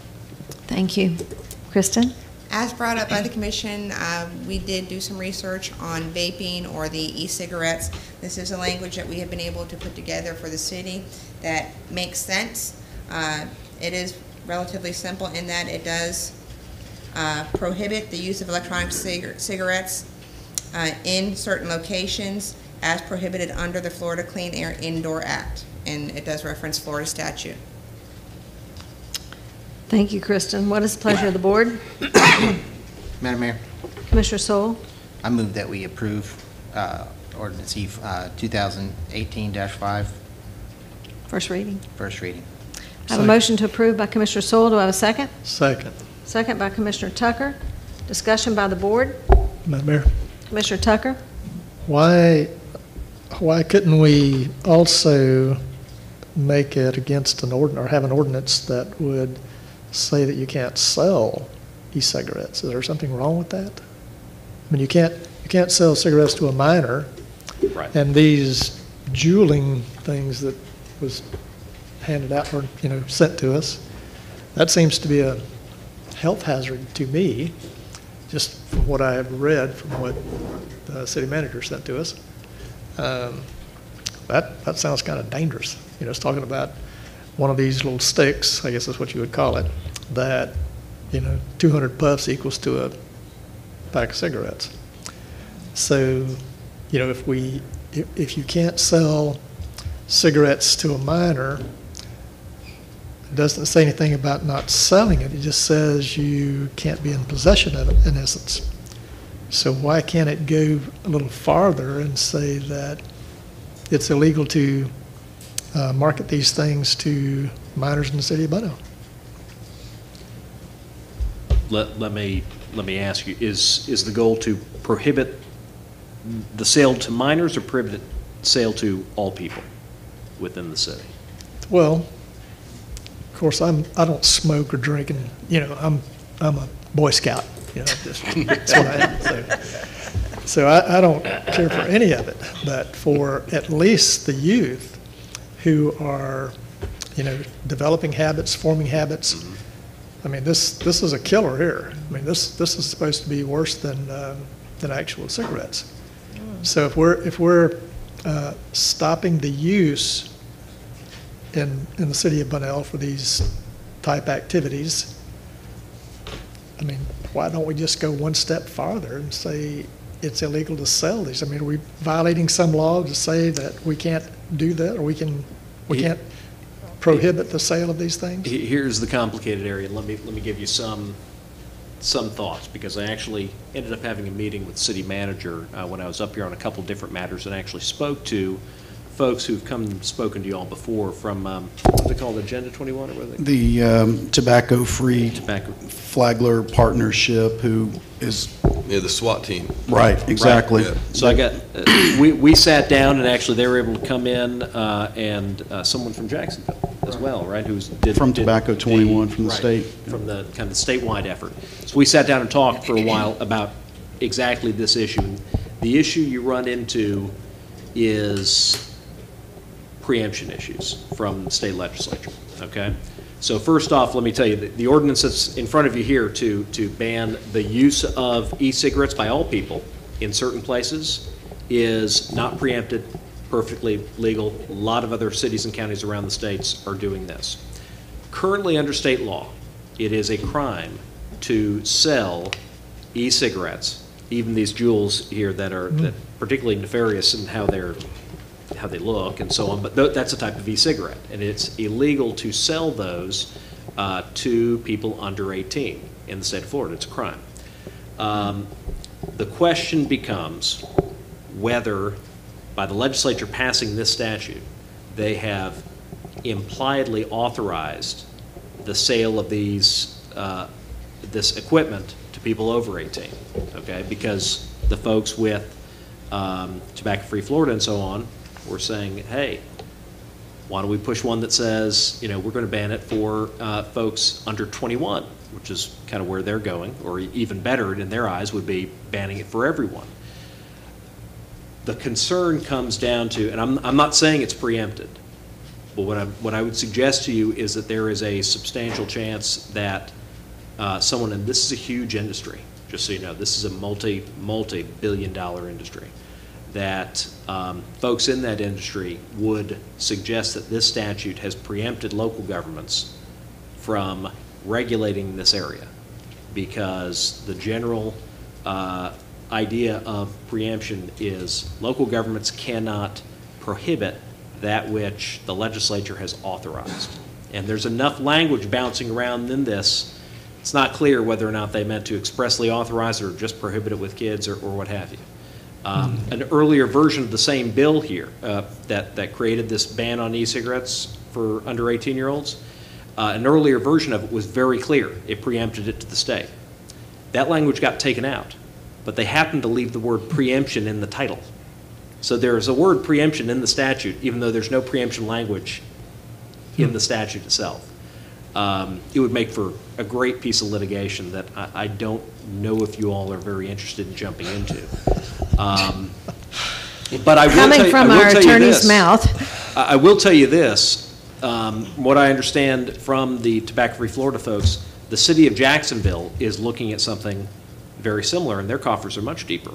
Thank you. Kristen? As brought up by the commission, uh, we did do some research on vaping or the e-cigarettes. This is a language that we have been able to put together for the city that makes sense. Uh, It is relatively simple in that it does uh, prohibit the use of electronic cigar- cigarettes uh, in certain locations as prohibited under the Florida Clean Air Indoor Act, and it does reference Florida statute. Thank you, Kristen. What is the pleasure of the board? Madam Mayor, Commissioner Sewell? I move that we approve uh, ordinance E, uh, 2018-5, First reading. first reading. I have a motion to approve by Commissioner Sewell. Do I have a second? Second. Second by Commissioner Tucker. Discussion by the board. Madam Mayor, Commissioner Tucker? why, why couldn't we also make it against an ordinance, or have an ordinance that would say that you can't sell e-cigarettes? Is there something wrong with that? I mean, you can't, you can't sell cigarettes to a minor, Right. and these juuling things that was handed out, or, you know, sent to us, that seems to be a health hazard to me, just from what I have read from what the city manager sent to us. Um, That, that sounds kind of dangerous. You know, it's talking about one of these little sticks, I guess that's what you would call it, that, you know, 200 puffs equals to a pack of cigarettes. So, you know, if we, if, if you can't sell cigarettes to a minor, it doesn't say anything about not selling it, it just says you can't be in possession of it, in essence. So why can't it go a little farther and say that it's illegal to uh, market these things to minors in the city of Bunnell? Let, let me, let me ask you, is, is the goal to prohibit the sale to minors or prohibit sale to all people within the city? Well, of course, I'm, I don't smoke or drink, and, you know, I'm, I'm a Boy Scout, you know, just, that's what I am, so. So I, I don't care for any of it, but for at least the youth who are, you know, developing habits, forming habits, I mean, this, this is a killer here. I mean, this, this is supposed to be worse than, um, than actual cigarettes. So if we're, if we're uh, stopping the use in, in the city of Bunnell for these type activities, I mean, why don't we just go one step farther and say it's illegal to sell these? I mean, are we violating some law to say that we can't do that, or we can, we can't prohibit the sale of these things? He- Here's the complicated area, let me, let me give you some, some thoughts, because I actually ended up having a meeting with city manager uh, when I was up here on a couple different matters, and actually spoke to folks who've come and spoken to you all before from, um, what's it called, Agenda 21 or what are they? the um, tobacco-free Tobacco. Flagler Partnership, who is, Yeah, the SWAT team. right, exactly. Yeah. So I got, uh, we, we sat down and actually they were able to come in, uh, and uh, someone from Jacksonville as well, right, who's. did- From did Tobacco 21 from the right, state. From the, kind of the statewide effort. So we sat down and talked for a while about exactly this issue. The issue you run into is preemption issues from the state legislature, okay? So first off, let me tell you, that the ordinance that's in front of you here to, to ban the use of e-cigarettes by all people in certain places is not preempted, perfectly legal. A lot of other cities and counties around the states are doing this. Currently, under state law, it is a crime to sell e-cigarettes, even these JUULs here that are that mm. particularly nefarious in how they're how they look and so on, but tho- that's a type of e-cigarette, and it's illegal to sell those uh, to people under 18 in the state of Florida. It's a crime. Um, The question becomes whether, by the legislature passing this statute, they have impliedly authorized the sale of these, uh, this equipment to people over 18, okay? Because the folks with um, Tobacco-Free Florida and so on were saying, hey, why don't we push one that says, you know, we're going to ban it for uh, folks under 21, which is kind of where they're going, or even better in their eyes would be banning it for everyone. The concern comes down to, and I'm, I'm not saying it's preempted, but what I, what I would suggest to you is that there is a substantial chance that uh, someone, and this is a huge industry, just so you know, this is a multi, multi-billion dollar industry, that um, folks in that industry would suggest that this statute has preempted local governments from regulating this area because the general uh, idea of preemption is local governments cannot prohibit that which the legislature has authorized. And there's enough language bouncing around in this, it's not clear whether or not they meant to expressly authorize or just prohibit it with kids or, or what have you. Um, An earlier version of the same bill here uh, that, that created this ban on e-cigarettes for under 18-year-olds, uh, an earlier version of it was very clear. It preempted it to the state. That language got taken out, but they happened to leave the word preemption in the title. So there is a word preemption in the statute, even though there's no preemption language in the statute itself. Um, It would make for a great piece of litigation that I, I don't know if you all are very interested in jumping into. Um, But I will Coming tell you- I from will our tell you attorney's this. mouth. I I will tell you this, um, what I understand from the Tobacco-Free Florida folks, the city of Jacksonville is looking at something very similar, and their coffers are much deeper.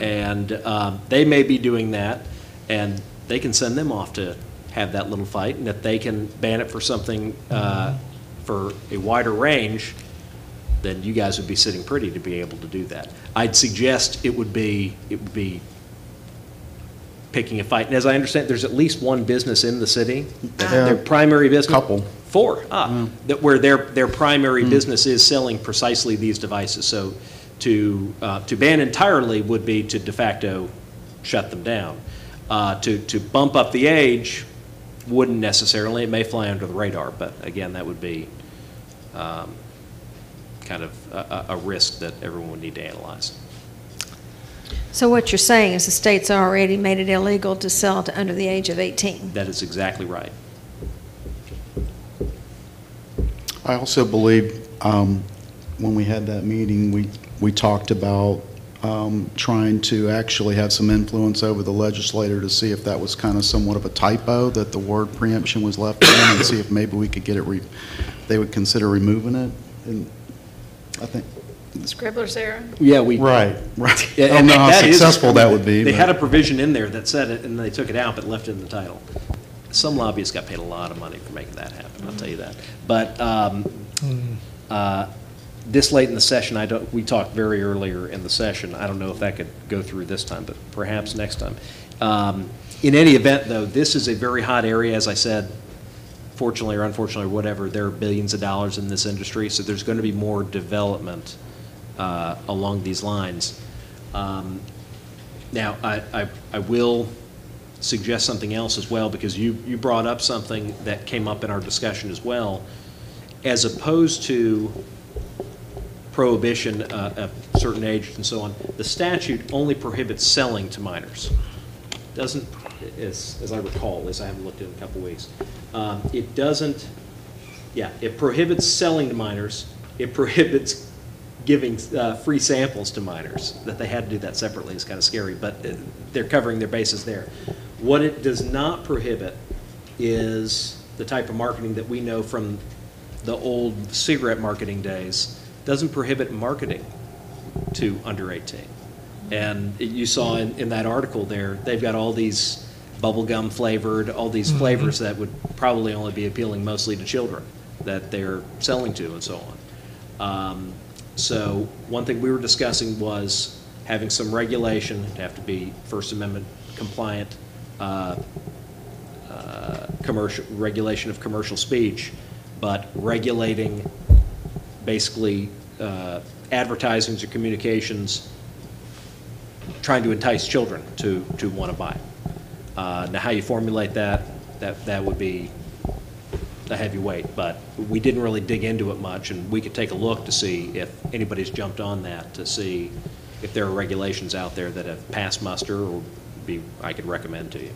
And um, they may be doing that, and they can send them off to have that little fight, and if they can ban it for something, uh, for a wider range, then you guys would be sitting pretty to be able to do that. I'd suggest it would be, it would be picking a fight. And as I understand, there's at least one business in the city, that Yeah. their primary business. Couple. Four, ah, that where their, their primary business is selling precisely these devices. So to, uh, to ban entirely would be to de facto shut them down. Uh, To, to bump up the age wouldn't necessarily, it may fly under the radar, but again, that would be um, kind of a, a a risk that everyone would need to analyze. So what you're saying is the state's already made it illegal to sell to under the age of 18? That is exactly right. I also believe, um, when we had that meeting, we, we talked about um, trying to actually have some influence over the legislator to see if that was kind of somewhat of a typo, that the word preemption was left in, and see if maybe we could get it, re- they would consider removing it. And I think, Scribbler's error? Yeah, we. right, right. I don't and know how successful that would be. They but- had a provision in there that said it, and they took it out, but left it in the title. Some lobbyists got paid a lot of money for making that happen, I'll tell you that. But um, uh, this late in the session, I don't, we talked very earlier in the session, I don't know if that could go through this time, but perhaps next time. Um, In any event, though, this is a very hot area, as I said, fortunately or unfortunately, or whatever, there are billions of dollars in this industry, so there's going to be more development uh, along these lines. Um, Now, I, I, I will suggest something else as well, because you, you brought up something that came up in our discussion as well. As opposed to prohibition uh, certain ages and so on, the statute only prohibits selling to minors. Doesn't, as, as I recall, as I haven't looked at in a couple weeks, um, it doesn't, yeah, it prohibits selling to minors, it prohibits giving uh, free samples to minors. That they had to do that separately is kind of scary, but uh, they're covering their bases there. What it does not prohibit is the type of marketing that we know from the old cigarette marketing days. Doesn't prohibit marketing to under 18. And you saw in, in that article there, they've got all these bubblegum flavored, all these Mhm. flavors that would probably only be appealing mostly to children that they're selling to and so on. Um, So one thing we were discussing was having some regulation, it'd have to be First Amendment compliant, uh, uh, commercial, regulation of commercial speech, but regulating basically uh, advertisements or communications trying to entice children to, to want to buy. Uh, Now, how you formulate that, that, that would be a heavy weight, but we didn't really dig into it much, and we could take a look to see if anybody's jumped on that, to see if there are regulations out there that have passed muster or be, I could recommend to you.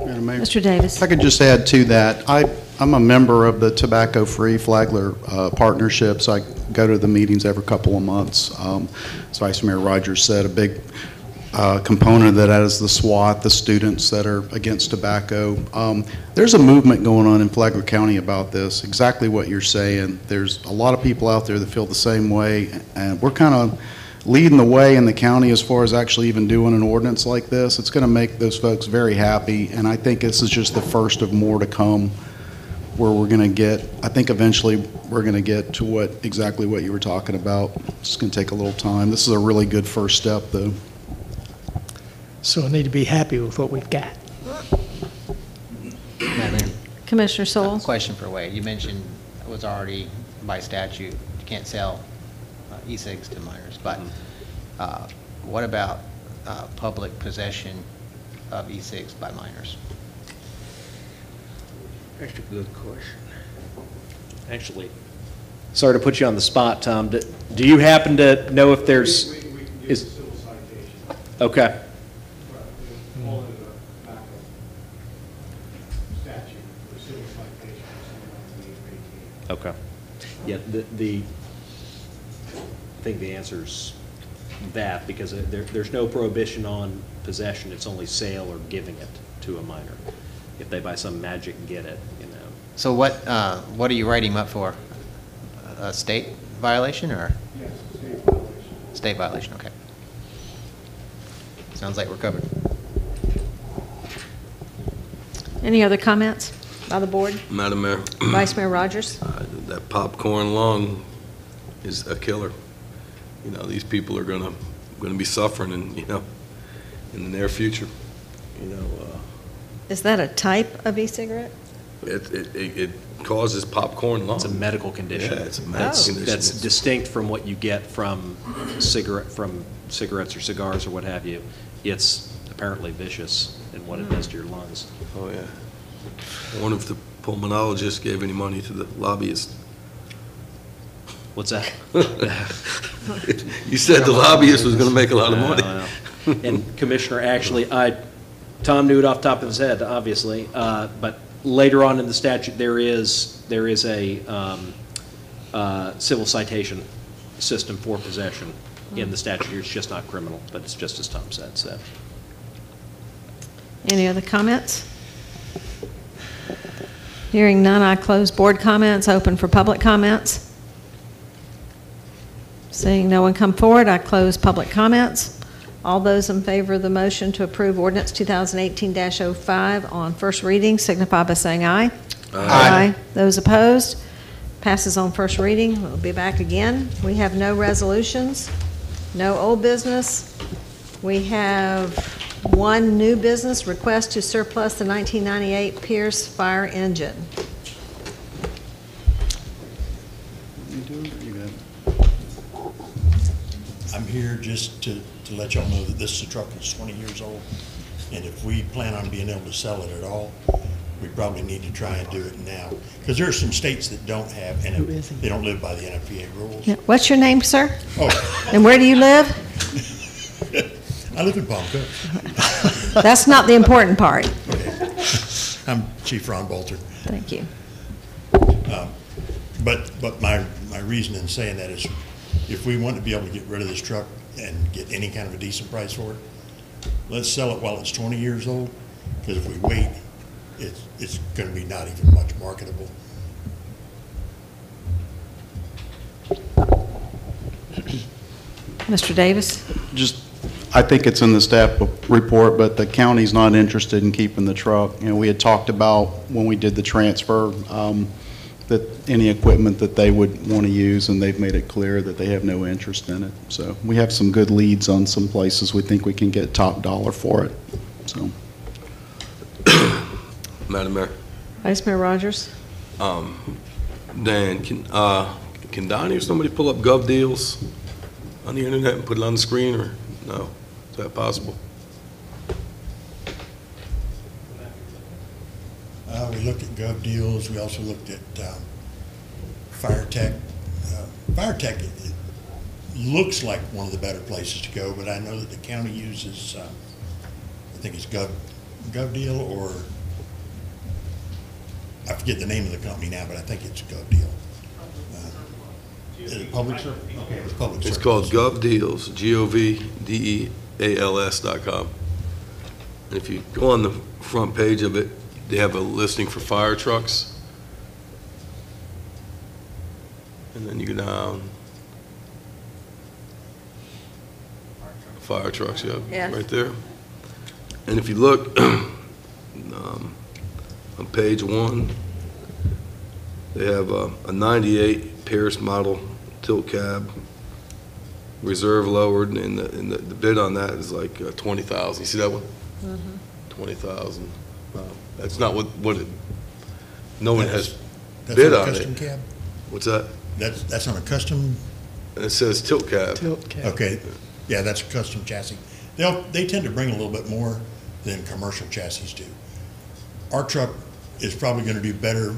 Madam Mayor? Mr. Davis. If I could just add to that, I, I'm a member of the Tobacco-Free Flagler uh, Partnerships. I go to the meetings every couple of months. Um, As Vice Mayor Rogers said, a big uh, component of that is the SWAT, the students that are against tobacco. Um, There's a movement going on in Flagler County about this, exactly what you're saying. There's a lot of people out there that feel the same way, and we're kind of leading the way in the county as far as actually even doing an ordinance like this. It's going to make those folks very happy, and I think this is just the first of more to come where we're going to get, I think eventually we're going to get to what, exactly what you were talking about. It's going to take a little time. This is a really good first step, though. So I need to be happy with what we've got. Madam Mayor. Commissioner Sewell. Question for Wade. You mentioned it was already by statute, you can't sell uh, e-cigs to minors, but uh, what about uh, public possession of e-cigs by minors? That's a good question. Actually, sorry to put you on the spot, Tom. Do- Do you happen to know if there's? is- Okay. Okay. Yeah, the, the, I think the answer's that, because there, there's no prohibition on possession, it's only sale or giving it to a minor. If they by some magic get it, you know. So what, uh, what are you writing him up for? A state violation or? Yes, state violation. State violation, okay. Sounds like we're covered. Any other comments by the board? Madam Mayor, Vice Mayor Rogers? That popcorn lung is a killer. You know, these people are gonna, gonna be suffering and, you know, in the near future, you know, uh, Is that a type of e-cigarette? it, it, it it causes popcorn lung. It's a medical condition. Yeah, it's a medical That's- condition. That's distinct from what you get from cigarette, from cigarettes or cigars or what have you. It's apparently vicious in what it does to your lungs. Oh, yeah. I wonder if the pulmonologist gave any money to the lobbyist. What's that? You said the lobbyist was gonna make a lot of I money. know, I know. And Commissioner, actually, I, Tom knew it off the top of his head, obviously, uh, but later on in the statute, there is, there is a um, uh, civil citation system for possession in the statute. It's just not criminal, but it's just as Tom said, so. Any other comments? Hearing none, I close board comments, open for public comments. Seeing no one come forward, I close public comments. All those in favor of the motion to approve ordinance 2018-05 on first reading signify by saying aye. Aye. Those opposed, passes on first reading. We'll be back again. We have no resolutions, no old business. We have one new business, request to surplus the 1998 Pierce fire engine. You doing it? You good? I'm here just to, to let y'all know that this is a truck that's 20 years old. And if we plan on being able to sell it at all, we probably need to try and do it now. Because there are some states that don't have, and they don't live by the NFPA rules. Yeah. What's your name, sir? Oh, And where do you live? I live in Palm Coast. That's not the important part. I'm Chief Ron Bolter. Thank you. Um, But, but my, my reason in saying that is, if we want to be able to get rid of this truck and get any kind of a decent price for it, let's sell it while it's twenty years old, because if we wait, it's, it's gonna be not even much marketable. Mr. Davis? Just, I think it's in the staff report, but the county's not interested in keeping the truck. You know, we had talked about when we did the transfer, um, that any equipment that they would want to use, and they've made it clear that they have no interest in it. So we have some good leads on some places we think we can get top dollar for it, so. Madam Mayor, Vice Mayor Rogers? um, Dan, can, uh, can Donnie or somebody pull up Gov Deals on the internet and put it on the screen, or no? Is that possible? Uh, we looked at Gov Deals, we also looked at, um, Fire Tech. Uh, Fire Tech, it, it looks like one of the better places to go, but I know that the county uses, uh, I think it's Gov, Gov Deal or, I forget the name of the company now, but I think it's Gov Deal. Uh, Public Service? Okay, it's Public It's Service. called Gov Deals, G-O-V-D-E-A-L-S dot com. And if you go on the front page of it, they have a listing for fire trucks. And then you go down. Fire trucks, yeah, Yeah. right there. And if you look, um, on page one, they have a a 98 Pierce model tilt cab, reserve lowered, and the, and the the bid on that is like uh, 20,000. You see that one? 20,000. Uh, That's not what, what it, no one has That's bid on a on custom it. cab? What's that? That's, that's on a custom And it says tilt cab. Tilt cab. Okay, yeah, that's a custom chassis. They'll, they tend to bring a little bit more than commercial chassis do. Our truck is probably gonna do better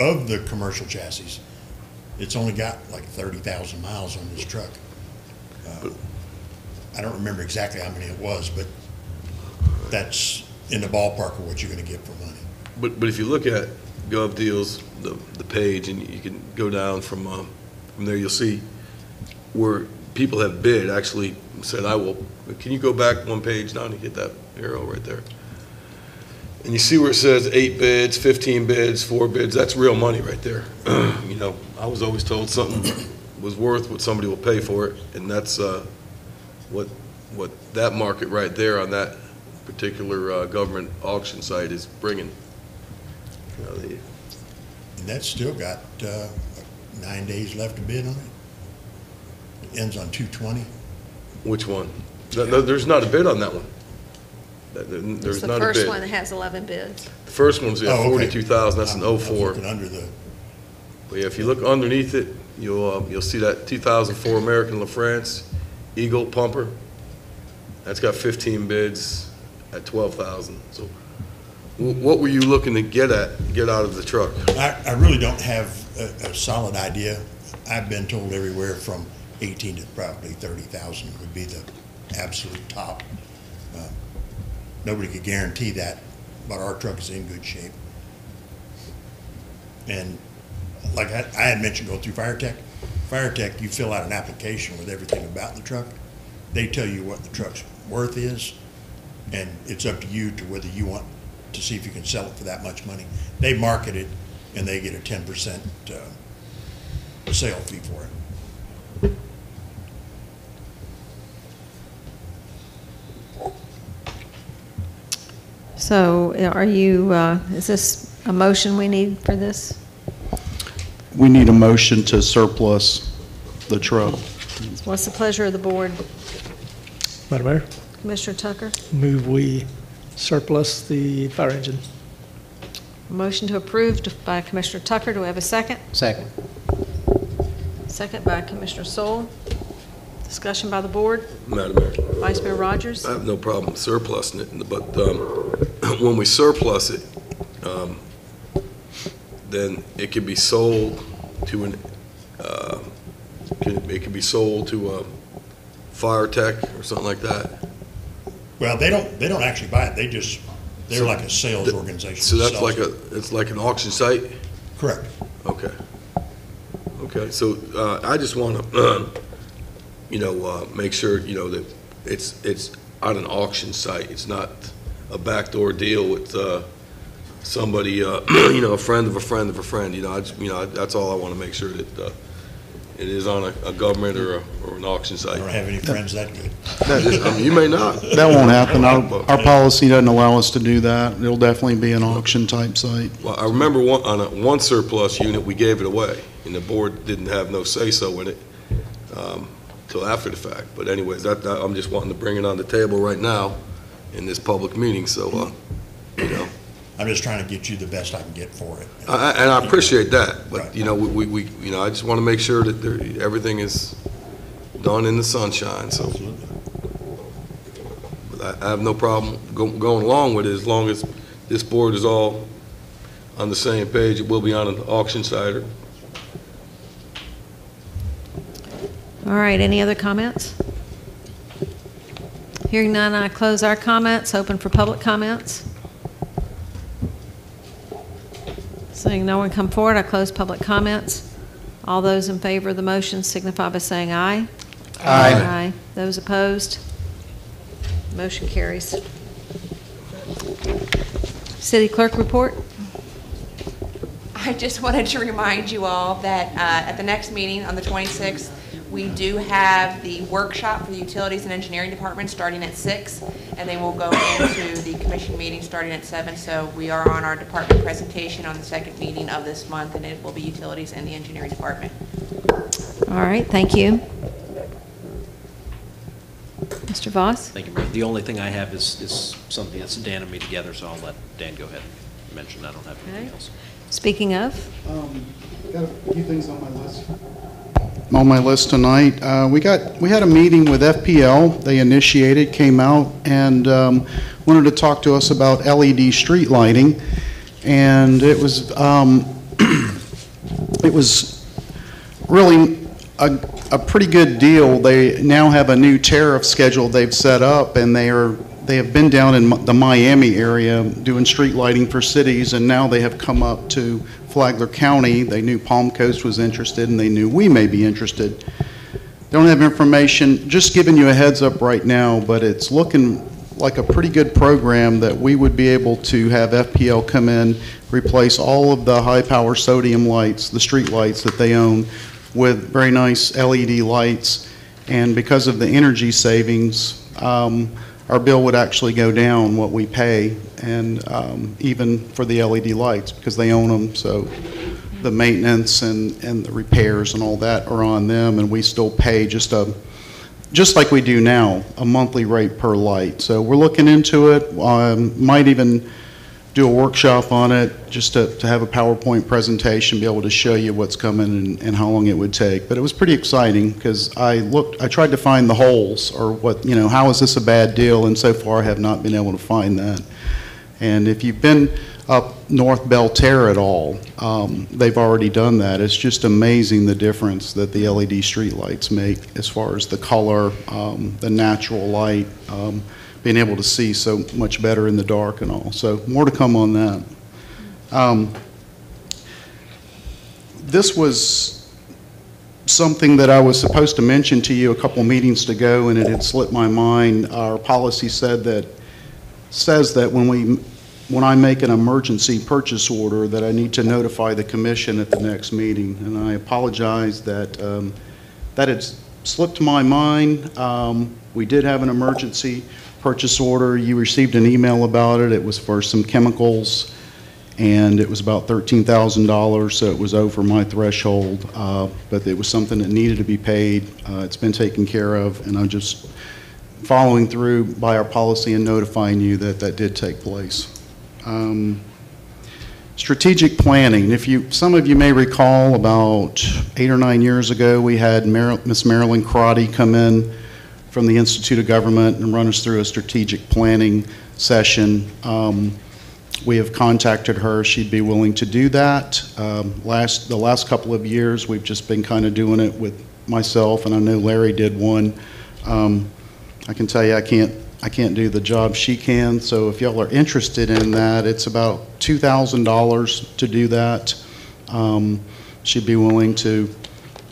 of the commercial chassis. It's only got like thirty thousand miles on this truck. I don't remember exactly how many it was, but that's in the ballpark of what you're gonna get for money. But, but if you look at Gov Deals, the, the page, and you can go down from, um, from there, you'll see where people have bid, actually said, I will, can you go back one page now and hit that arrow right there? And you see where it says eight bids, 15 bids, four bids, that's real money right there. You know, I was always told something was worth what somebody will pay for it, and that's, uh, what, what that market right there on that particular, uh, government auction site is bringing. You know, the- And that's still got, uh, nine days left to bid on it. It ends on two twenty. Which one? No, no, there's not a bid on that one. That- there- It's There's the not a first bid. one that has 11 bids. The first one's Oh, at okay. forty-two thousand, that's an I was oh-four. looking under the, But yeah, if you look underneath it, you'll, uh, you'll see that two thousand four American LaFrance Eagle pumper. That's got fifteen bids at twelve thousand, so wh- what were you looking to get at, get out of the truck? I, I really don't have a, a solid idea. I've been told everywhere from eighteen to probably thirty thousand would be the absolute top. Uh, Nobody could guarantee that, but our truck is in good shape. And like I, I had mentioned going through Fire Tech, Fire Tech, you fill out an application with everything about the truck. They tell you what the truck's worth is, and it's up to you to whether you want to see if you can sell it for that much money. They market it, and they get a ten percent, uh, sale fee for it. So are you, uh, is this a motion we need for this? We need a motion to surplus the truck. What's the pleasure of the board? Madam Mayor, Commissioner Tucker? move we surplus the fire engine. Motion to approve by Commissioner Tucker. Do we have a second? Second. Second by Commissioner Sewell. Discussion by the board. Madam Mayor. Vice Mayor Rogers. I have no problem surplusing it, but um, when we surplus it, um, then it can be sold to an, uh, it can be sold to a fire tech or something like that. Well, they don't, they don't actually buy it, they just, they're like a sales organization. So that that's like sells a, it's like an auction site? Correct. Okay. Okay, so uh, I just want to, you know, uh, make sure, you know, that it's, it's on an auction site. It's not a backdoor deal with uh, somebody, uh, you know, a friend of a friend of a friend, you know, I just, you know, that's all I want to make sure that uh, it is on a a government or a- or an auction site. I don't have any friends that good. I mean, You may not. That won't happen. Our, our policy doesn't allow us to do that. It'll definitely be an auction-type site. Well, I remember one, on a, one surplus unit, we gave it away, and the board didn't have no say-so in it, um, till after the fact. But anyways, that, that- I'm just wanting to bring it on the table right now in this public meeting, so, uh, you know. I'm just trying to get you the best I can get for it. I- I- And I appreciate that, but, you know, we, we, we- you know, I just want to make sure that there, everything is done in the sunshine, so. But I, I have no problem go, going along with it as long as this board is all on the same page. It will be on an auction site or All right, any other comments? Hearing none, I close our comments, open for public comments. Seeing no one come forward, I close public comments. All those in favor of the motion signify by saying aye. Aye. Aye. Those opposed? Motion carries. City clerk report? I just wanted to remind you all that uh, at the next meeting on the 26th, we do have the workshop for the Utilities and Engineering Department starting at 6, and then we'll go into the commission meeting starting at 7. So we are on our department presentation on the second meeting of this month, and it will be Utilities and the Engineering Department. All right, thank you. Mr. Voss? Thank you, Mayor. The only thing I have is, is something that's Dan and me together, so I'll let Dan go ahead and mention. I don't have anything Okay. else. Speaking of, um, Got a few things on my list. On my list tonight, uh, we got, we had a meeting with FPL. They initiated, came out, and um, wanted to talk to us about LED street lighting. And it was, um, it was really a, a pretty good deal. They now have a new tariff schedule they've set up, and they are, they have been down in the Miami area doing street lighting for cities, and now they have come up to Flagler County. They knew Palm Coast was interested, and they knew we may be interested. Don't have information, just giving you a heads up right now, but it's looking like a pretty good program that we would be able to have FPL come in, replace all of the high-power sodium lights, the street lights that they own, with very nice LED lights. And because of the energy savings, um, our bill would actually go down, what we pay, and um, even for the LED lights, because they own them, so the maintenance and, and the repairs and all that are on them, and we still pay just a, just like we do now, a monthly rate per light. So we're looking into it, um, might even do a workshop on it, just to, to have a PowerPoint presentation, be able to show you what's coming and, and how long it would take. But it was pretty exciting, because I looked, I tried to find the holes, or what, you know, how is this a bad deal, and so far I have not been able to find that. And if you've been up North Belle Terre at all, um, they've already done that. It's just amazing the difference that the LED streetlights make as far as the color, um, the natural light, um, being able to see so much better in the dark and all. So more to come on that. Um, This was something that I was supposed to mention to you a couple meetings ago, and it had slipped my mind. Our policy said that, says that when we, when I make an emergency purchase order, that I need to notify the commission at the next meeting. And I apologize that, um, that had slipped my mind. Um, We did have an emergency purchase order. You received an email about it. It was for some chemicals and it was about $13,000, so it was over my threshold, uh, but it was something that needed to be paid. Uh, It's been taken care of, and I'm just following through by our policy and notifying you that that did take place. Um, Strategic planning. If you, some of you may recall, about eight or nine years ago, we had Mar- Miss Marilyn Crotty come in from the Institute of Government and run us through a strategic planning session. Um, We have contacted her. She'd be willing to do that. Um, Last, the last couple of years, we've just been kind of doing it with myself, and I know Larry did one. Um, I can tell you, I can't, I can't do the job she can, so if y'all are interested in that, it's about $2,000 to do that. Um, She'd be willing to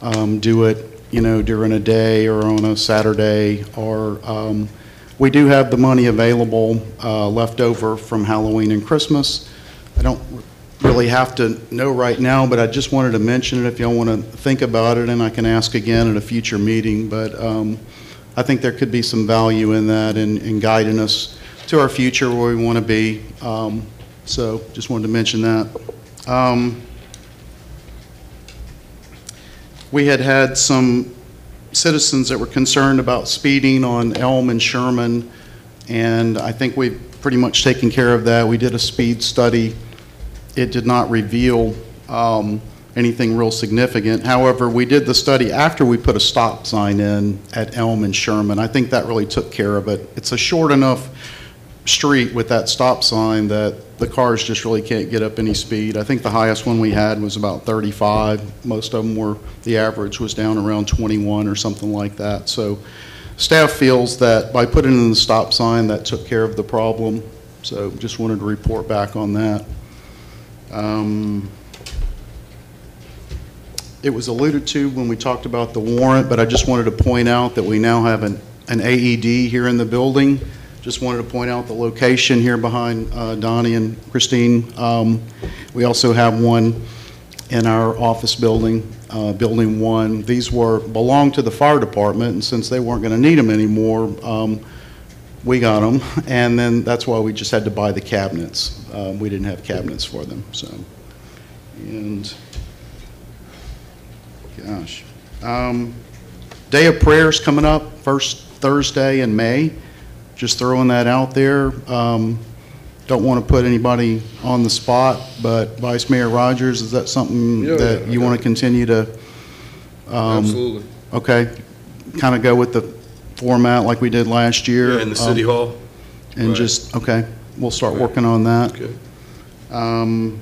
um, do it, you know, during a day or on a Saturday, or, um, we do have the money available uh, left over from Halloween and Christmas. I don't really have to know right now, but I just wanted to mention it if y'all want to think about it, and I can ask again at a future meeting. But um, I think there could be some value in that in guiding us to our future where we want to be. Um, So just wanted to mention that. Um, We had had some citizens that were concerned about speeding on Elm and Sherman, and I think we've pretty much taken care of that. We did a speed study. It did not reveal um, anything real significant. However, we did the study after we put a stop sign in at Elm and Sherman. I think that really took care of it. It's a short enough street with that stop sign that the cars just really can't get up any speed. I think the highest one we had was about 35. Most of them were, the average was down around 21 or something like that. So staff feels that by putting in the stop sign, that took care of the problem. So just wanted to report back on that. Um, It was alluded to when we talked about the warrant, but I just wanted to point out that we now have an, an AED here in the building. Just wanted to point out the location here behind uh, Donnie and Christine. Um, We also have one in our office building, uh, Building 1. These were, belonged to the fire department, and since they weren't going to need them anymore, um, we got them, and then that's why we just had to buy the cabinets. Um, We didn't have cabinets for them, so. And, gosh. Um, Day of Prayers coming up, first Thursday in May. Just throwing that out there. Um, Don't want to put anybody on the spot, but Vice Mayor Rogers, is that something Yeah, that yeah, you want to continue to? um, Absolutely. Okay, kind of go with the format like we did last year? Yeah, in the city um, hall. And Right. just, okay, we'll start working on that. Okay. Um,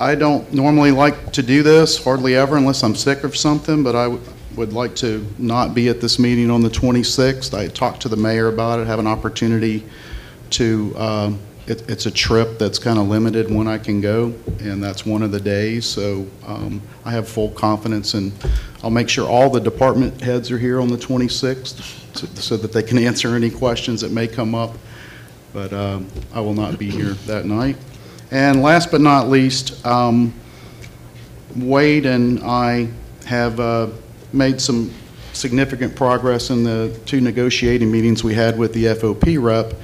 I don't normally like to do this, hardly ever unless I'm sick or something, but I would like to not be at this meeting on the 26th. I talked to the mayor about it, have an opportunity to, um, it- it's a trip that's kind of limited when I can go, and that's one of the days, so um, I have full confidence, and I'll make sure all the department heads are here on the 26th so- so that they can answer any questions that may come up, but um, I will not be here that night. And last but not least, um, Wade and I have uh, made some significant progress in the two negotiating meetings we had with the FOP rep,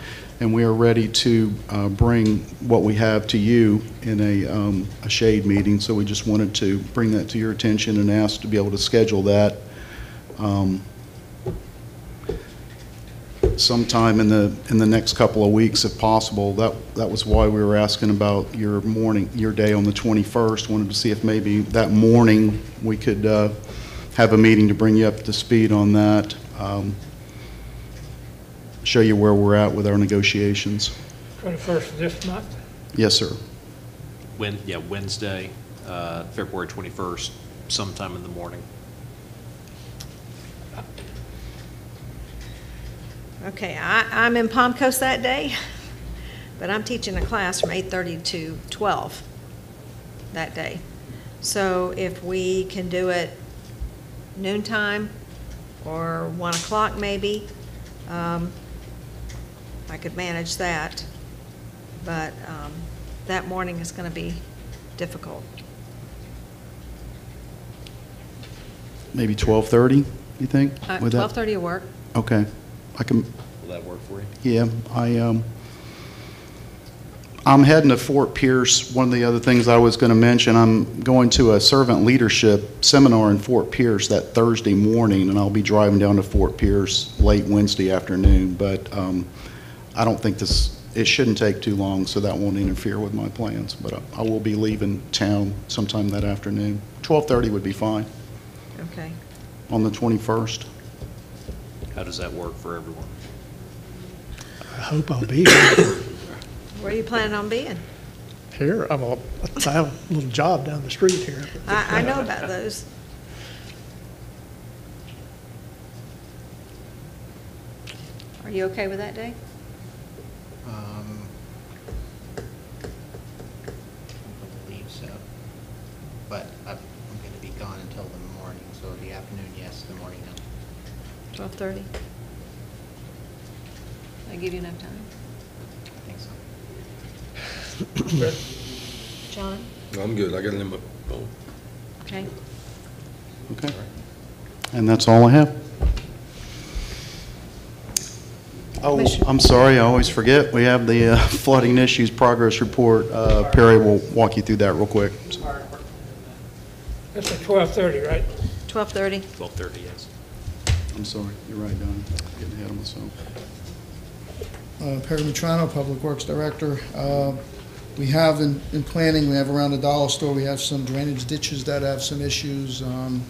and we are ready to uh, bring what we have to you in a um, a shade meeting. So we just wanted to bring that to your attention and ask to be able to schedule that um, sometime in the, in the next couple of weeks if possible. That, that was why we were asking about your morning, your day on the 21st. Wanted to see if maybe that morning we could uh, have a meeting to bring you up to speed on that. um, Show you where we're at with our negotiations. 21st of this month? Yes, sir. Wen, yeah, Wednesday, uh, February 21st, sometime in the morning. Okay, I, I'm in Palm Coast that day, but I'm teaching a class from 8:30 to 12 that day. So if we can do it noontime or 1 o'clock maybe, um, I could manage that. But um, that morning is going to be difficult. Maybe 12:30, you think? Uh, Would that- 12:30 will work. Okay. I can, Will that work for you? Yeah, I, um, I'm heading to Fort Pierce. One of the other things I was going to mention, I'm going to a servant leadership seminar in Fort Pierce that Thursday morning, and I'll be driving down to Fort Pierce late Wednesday afternoon. But um, I don't think this it shouldn't take too long, so that won't interfere with my plans. But I- I will be leaving town sometime that afternoon. 12:30 would be fine, Okay. on the 21st. How does that work for everyone? I hope I'll be here. Where are you planning on being? Here, I'm a, I have a little job down the street here. I, I know about those. Are you okay with that, day? Um, I believe so. But I'm going to be gone until the morning, so the afternoon, yes, the morning, no. Twelve thirty? I give you enough time? I think so. John? I'm good, I got it in phone. Okay. Okay. And that's all I have. Oh, I'm sorry, I always forget. We have the uh, flooding issues progress report. Uh, Perry will walk you through that real quick. That's at twelve thirty, right? Twelve thirty? 12:30, yes. I'm sorry, you're right, Don. Getting ahead of myself. Uh, Perry Matrano, Public Works Director. Uh, We have in, in planning, we have around the dollar store, we have some drainage ditches that have some issues. Um,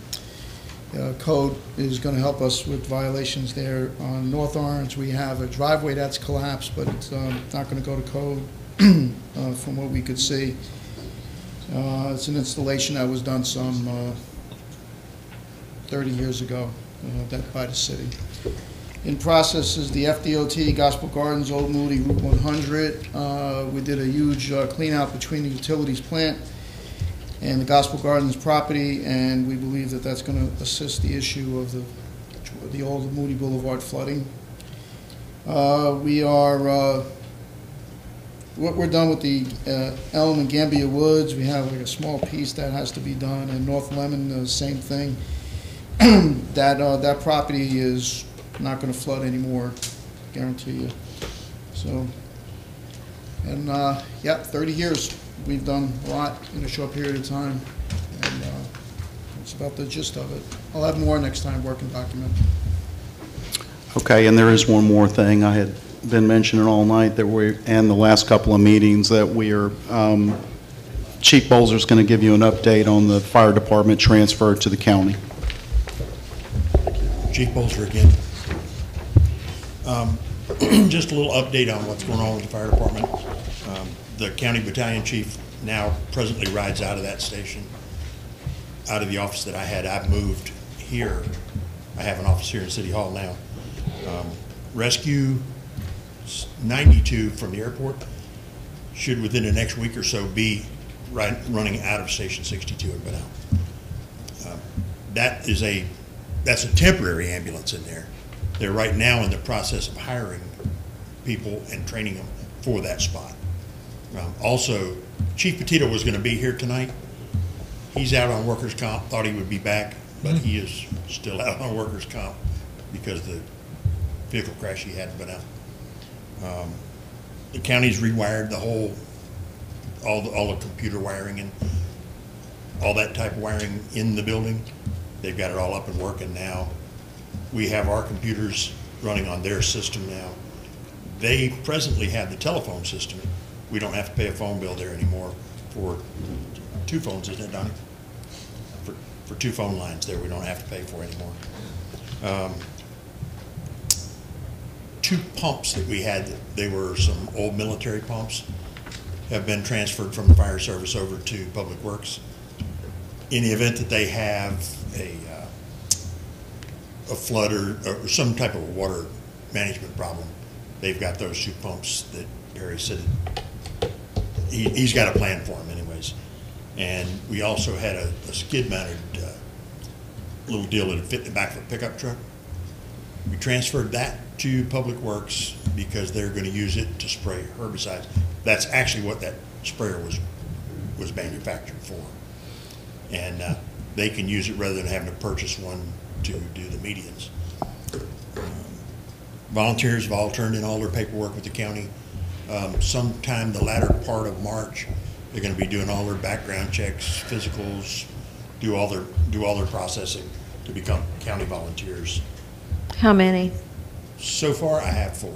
uh, Code is going to help us with violations there. On North Orange, we have a driveway that's collapsed, but it's um, not going to go to code uh, from what we could see. Uh, It's an installation that was done some uh, 30 years ago, uh, that by the city. In process is the FDOT, Gospel Gardens, Old Moody, Route 100. Uh, We did a huge uh, clean out between the utilities plant and the Gospel Gardens property, and we believe that that's going to assist the issue of the, the old Moody Boulevard flooding. Uh, We are, uh, what we're done with the uh, Elm and Gambia Woods, we have like a small piece that has to be done, and North Lemon, the same thing. That, uh, that property is not gonna flood anymore, guarantee you. So, and, uh, yeah, thirty years, we've done a lot in a short period of time, and, uh, that's about the gist of it. I'll have more next time, working document. Okay, and there is one more thing. I had been mentioning all night that we, and the last couple of meetings, that we are, um, Chief is going to give you an update on the fire department transfer to the county. Chief Bolzer again. Um, Just a little update on what's going on with the fire department. Um, The county battalion chief now presently rides out of that station, out of the office that I had. I've moved here. I have an office here in City Hall now. Um, Rescue 92 from the airport should within the next week or so be right, running out of Station 62 in Bunnell. Um, That is a, that's a temporary ambulance in there. They're right now in the process of hiring people and training them for that spot. Um, Also, Chief Petito was gonna be here tonight. He's out on workers' comp, thought he would be back, but he is still out on workers' comp because the vehicle crash he had been out. Um, The county's rewired the whole, all, the all the computer wiring and all that type of wiring in the building. They've got it all up and working now. We have our computers running on their system now. They presently have the telephone system. We don't have to pay a phone bill there anymore for two phones, isn't it, Donnie? For, for two phone lines there, we don't have to pay for anymore. Um, Two pumps that we had, they were some old military pumps, have been transferred from the fire service over to Public Works. In the event that they have a, uh, a flood or, or some type of water management problem, they've got those two pumps that Perry said, he, he's got a plan for them anyways. And we also had a, a skid mounted, uh, little deal that fit in the back of a pickup truck. We transferred that to Public Works because they're gonna use it to spray herbicides. That's actually what that sprayer was, was manufactured for. And, uh, they can use it rather than having to purchase one to do the medians. Volunteers have all turned in all their paperwork with the county. Um, sometime the latter part of March, they're gonna be doing all their background checks, physicals, do all their, do all their processing to become county volunteers. How many? So far, I have four.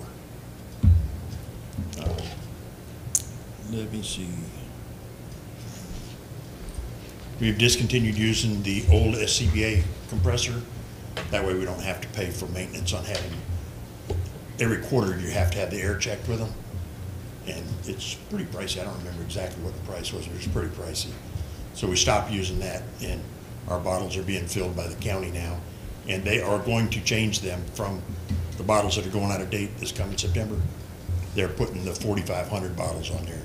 Um, let me see. We've discontinued using the old SCBA compressor. That way we don't have to pay for maintenance on having, every quarter you have to have the air checked with them. And it's pretty pricey. I don't remember exactly what the price was, but it's pretty pricey. So we stopped using that and our bottles are being filled by the county now. And they are going to change them from the bottles that are going out of date this coming September. They're putting the forty-five hundred bottles on there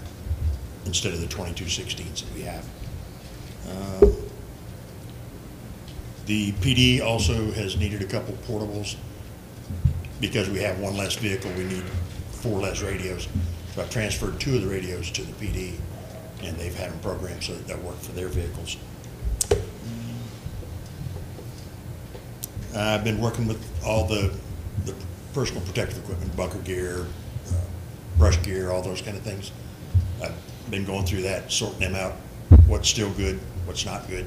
instead of the twenty-two sixteens that we have. Uh, The PD also has needed a couple portables. Because we have one less vehicle, we need four less radios. So I've transferred two of the radios to the PD, and they've had them programmed so that they'll work for their vehicles. I've been working with all the, the personal protective equipment, bunker gear, uh, brush gear, all those kind of things. I've been going through that, sorting them out, what's still good, what's not good.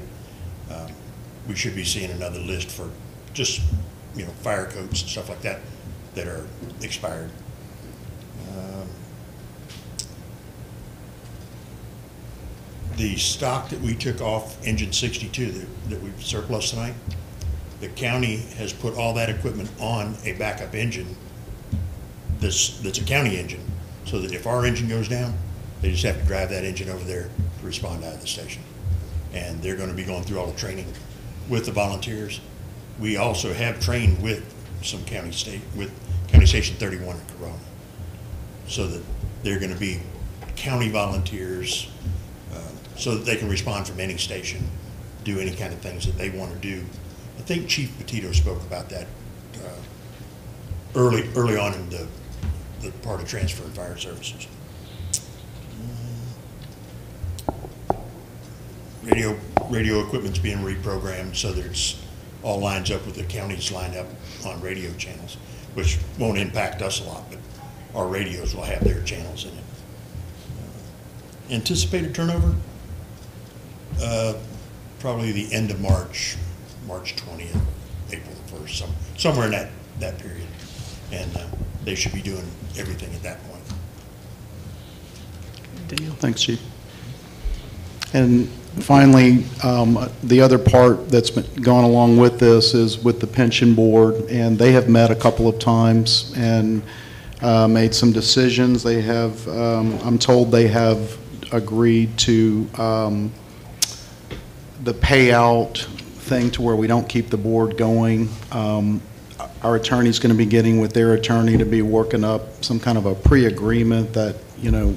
Um, We should be seeing another list for just, you know, fire coats and stuff like that that are expired. Um, The stock that we took off engine sixty-two that, that we surplus tonight, the county has put all that equipment on a backup engine that's, that's a county engine, so that if our engine goes down, they just have to drive that engine over there to respond out of the station. And they're gonna be going through all the training with the volunteers. We also have trained with some county state, with County Station thirty-one in Korona. So that they're gonna be county volunteers, uh, so that they can respond from any station, do any kind of things that they wanna do. I think Chief Petito spoke about that, uh, early, early on in the, the part of transfer and fire services. Radio, radio equipment's being reprogrammed so that it's, all lines up with the county's lineup on radio channels, which won't impact us a lot, but our radios will have their channels in it. Uh, Anticipated turnover? Uh, Probably the end of March, March twentieth, April the first, some, somewhere in that, that period. And uh, they should be doing everything at that point. Deal. Thanks, Chief. And finally, um, the other part that's been gone along with this is with the pension board, and they have met a couple of times and uh, made some decisions. They have, um, I'm told they have agreed to um, the payout thing to where we don't keep the board going. Um, Our attorney's going to be getting with their attorney to be working up some kind of a pre-agreement that, you know,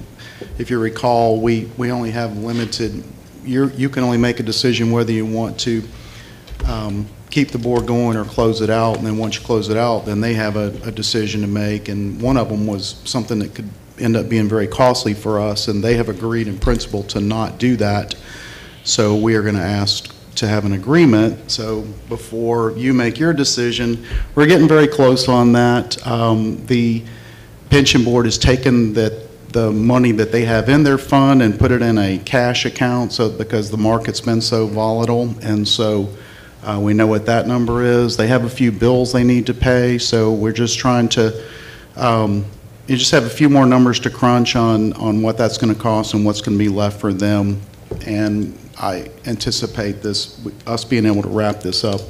if you recall, we, we only have limited, you're, you can only make a decision whether you want to um, keep the board going or close it out, and then once you close it out, then they have a, a decision to make, and one of them was something that could end up being very costly for us, and they have agreed in principle to not do that. So we are going to ask to have an agreement, so before you make your decision, we're getting very close on that. Um, The pension board has taken that, the money that they have in their fund and put it in a cash account, so, because the market's been so volatile, and so uh, we know what that number is. They have a few bills they need to pay, so we're just trying to, um, you just have a few more numbers to crunch on, on what that's going to cost and what's going to be left for them. And I anticipate this, us being able to wrap this up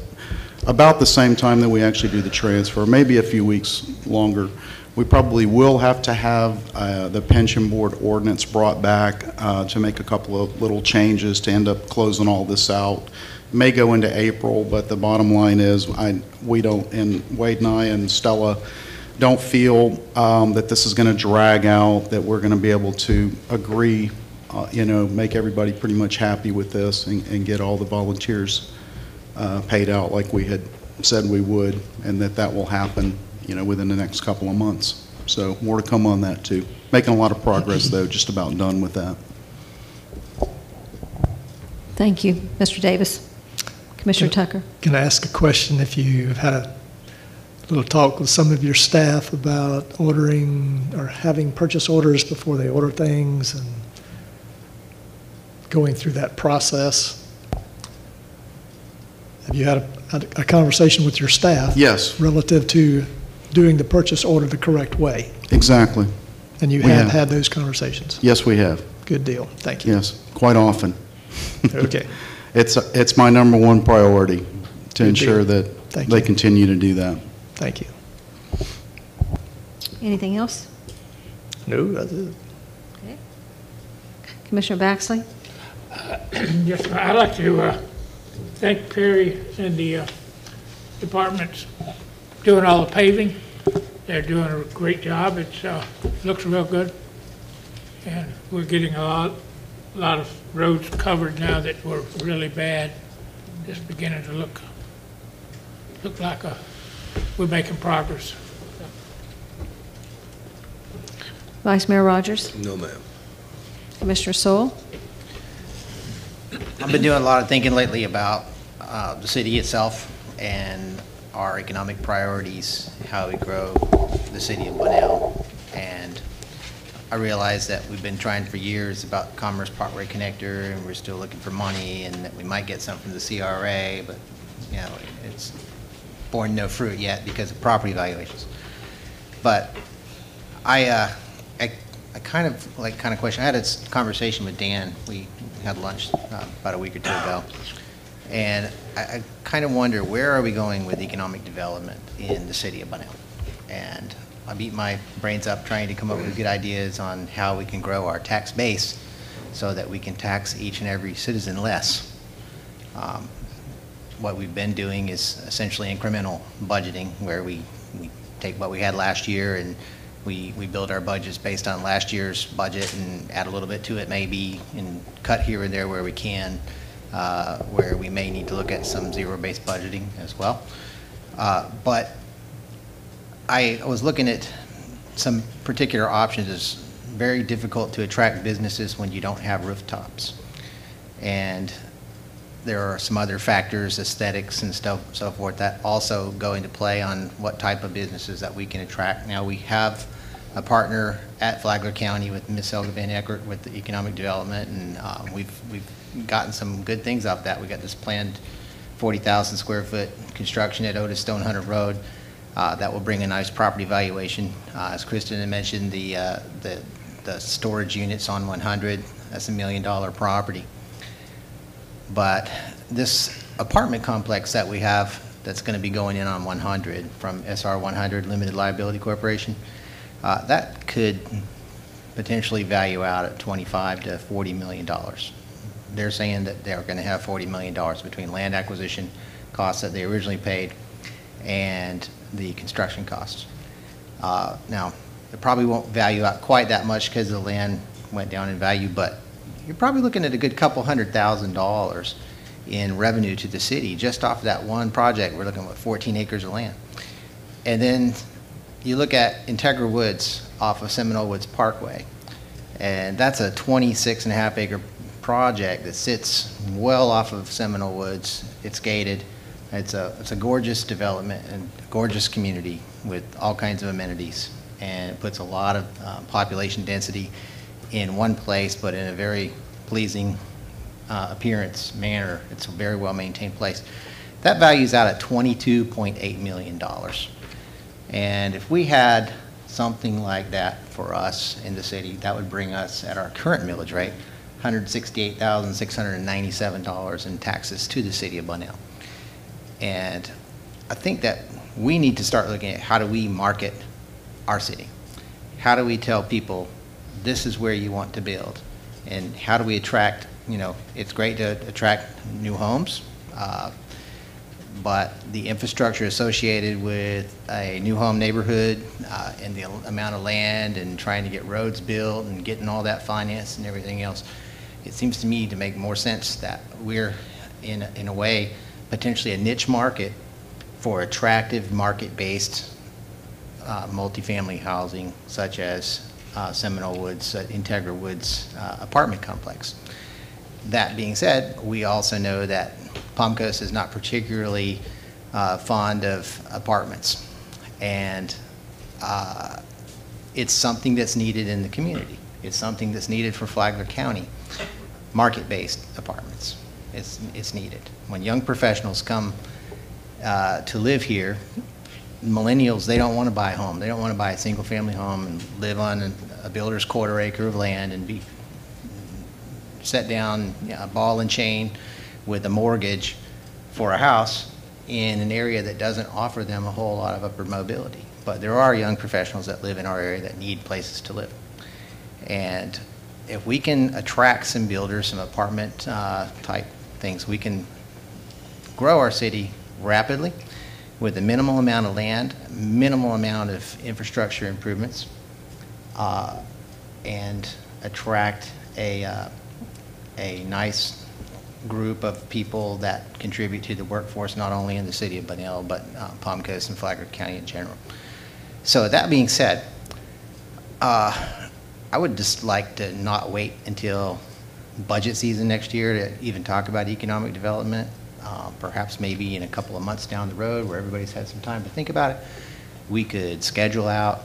about the same time that we actually do the transfer, maybe a few weeks longer. We probably will have to have uh, the pension board ordinance brought back uh, to make a couple of little changes to end up closing all this out. May go into April, but the bottom line is, I, we don't, and Wade and I and Stella don't feel um, that this is going to drag out, that we're going to be able to agree, uh, you know, make everybody pretty much happy with this and and get all the volunteers uh, paid out like we had said we would, and that that will happen, you know, within the next couple of months. So more to come on that, too. Making a lot of progress, though, just about done with that. Thank you, Mr. Davis. Commissioner Tucker? Can I ask a question if you've had a little talk with some of your staff about ordering or having purchase orders before they order things and going through that process? Have you had a, had a conversation with your staff? Yes. Relative to doing the purchase order the correct way? Exactly. And you have have. had those conversations? Yes, we have. Good deal. Thank you. Yes, quite often. Okay. It's, it's my number one priority to Good ensure deal. that Thank they you. continue to do that. Thank you. Anything else? No, that's it. Okay. Commissioner Baxley? Yes. I'd like to uh, thank Perry and the uh, departments doing all the paving. They're doing a great job. It's, uh, looks real good. And we're getting a lot, a lot of roads covered now that were really bad. Just beginning to look, look like a, we're making progress. Vice Mayor Rogers? No, ma'am. Commissioner Sewell? I've been doing a lot of thinking lately about uh, the city itself and our economic priorities, how we grow the city of Bunnell. And I realize that we've been trying for years about Commerce Parkway Connector, and we're still looking for money, and that we might get some from the CRA, but, you know, it's borne no fruit yet because of property valuations. But I, uh, I, I kind of, like, kind of question, I had a conversation with Dan, we had lunch uh, about a week or two ago, and I, I kind of wonder, where are we going with economic development in the city of Bunnell? And I beat my brains up trying to come up with good ideas on how we can grow our tax base so that we can tax each and every citizen less. Um, What we've been doing is essentially incremental budgeting, where we, we take what we had last year and we, we build our budgets based on last year's budget and add a little bit to it maybe, and cut here and there where we can, uh, where we may need to look at some zero-based budgeting as well. Uh, But I was looking at some particular options. It's very difficult to attract businesses when you don't have rooftops. And there are some other factors, aesthetics and stuff, so forth, that also go into play on what type of businesses that we can attract. Now, we have a partner at Flagler County with Ms. Helga Van Eckert with the economic development, and um, we've, we've gotten some good things off that. We got this planned 40,000 square foot construction at Otis Stone Hunter Road. Uh, That will bring a nice property valuation. Uh, As Kristen had mentioned, the, uh, the, the storage units on 100, that's a million dollar property. But this apartment complex that we have that's going to be going in on 100 from SR 100 Limited Liability Corporation, uh, that could potentially value out at 25 to 40 million dollars. They're saying that they're going to have 40 million dollars between land acquisition costs that they originally paid and the construction costs. Uh, Now, it probably won't value out quite that much because the land went down in value, but you're probably looking at a good couple hundred thousand dollars in revenue to the city just off that one project. We're looking at 14 acres of land. And then you look at Integra Woods off of Seminole Woods Parkway, and that's a 26 and a half acre project that sits well off of Seminole Woods. It's gated. It's a, it's a gorgeous development and gorgeous community with all kinds of amenities. And it puts a lot of uh, population density in one place, but in a very pleasing uh, appearance manner. It's a very well-maintained place. That values out at $22.8 million. And if we had something like that for us in the city, that would bring us, at our current millage rate, $168,697 in taxes to the city of Bunnell. And I think that we need to start looking at how do we market our city? How do we tell people, this is where you want to build? And how do we attract, you know, it's great to attract new homes, uh, but the infrastructure associated with a new home neighborhood uh, and the amount of land and trying to get roads built and getting all that finance and everything else, it seems to me to make more sense that we're, in, in a way, potentially a niche market for attractive market-based uh, multifamily housing such as uh, Seminole Woods, uh, Integra Woods uh, apartment complex. That being said, we also know that Palm Coast is not particularly uh, fond of apartments. And uh, it's something that's needed in the community. It's something that's needed for Flagler County, market-based apartments. It's, it's needed. When young professionals come uh, to live here, millennials, they don't want to buy a home. They don't want to buy a single-family home and live on a- a builder's quarter acre of land and be set down, you know, ball and chain with a mortgage for a house in an area that doesn't offer them a whole lot of upward mobility. But there are young professionals that live in our area that need places to live. And if we can attract some builders, some apartment uh, type things, we can grow our city rapidly with a minimal amount of land, minimal amount of infrastructure improvements, uh, and attract a, uh, a nice group of people that contribute to the workforce, not only in the city of Bunnell, but uh, Palm Coast and Flagler County in general. So that being said, uh, I would just like to not wait until budget season next year to even talk about economic development. Uh, Perhaps maybe in a couple of months down the road, where everybody's had some time to think about it, we could schedule out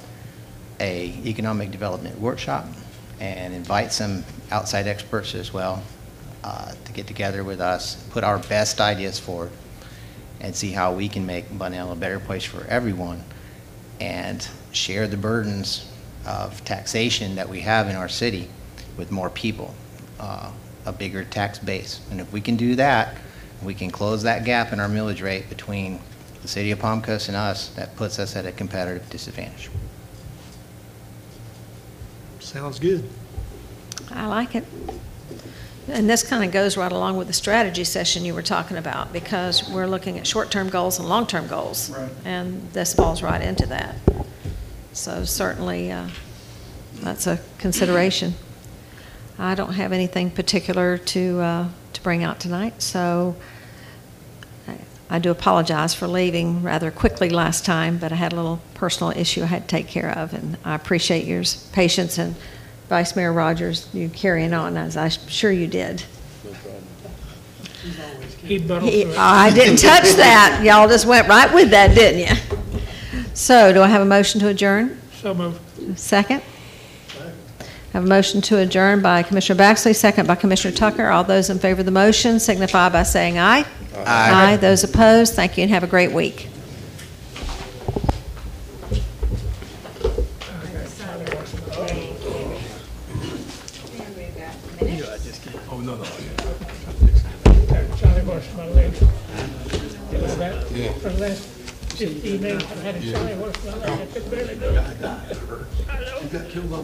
a economic development workshop and invite some outside experts as well uh, to get together with us, put our best ideas forward, and see how we can make Bunnell a better place for everyone and share the burdens of taxation that we have in our city with more people, uh, a bigger tax base. And if we can do that, we can close that gap in our millage rate between the city of Palm Coast and us, that puts us at a competitive disadvantage. Sounds good. I like it. And this kind of goes right along with the strategy session you were talking about, because we're looking at short-term goals and long-term goals. Right. And this falls right into that. So certainly, uh, that's a consideration. I don't have anything particular to, uh, to bring out tonight, so I- I do apologize for leaving rather quickly last time, but I had a little personal issue I had to take care of, and I appreciate your patience and Vice Mayor Rogers, you carrying on, as I'm sure you did. He buttled He- through it. I didn't touch that. Y'all just went right with that, didn't you? So, do I have a motion to adjourn? So moved. Second? Have a motion to adjourn by Commissioner Baxley, second by Commissioner Tucker. All those in favor of the motion signify by saying aye. Aye. Those opposed, thank you and have a great week. Oh, no, no. Charlie washed my legs. Was that, for the last fifteen I had a Charlie wash my legs. I barely do it. You got killed on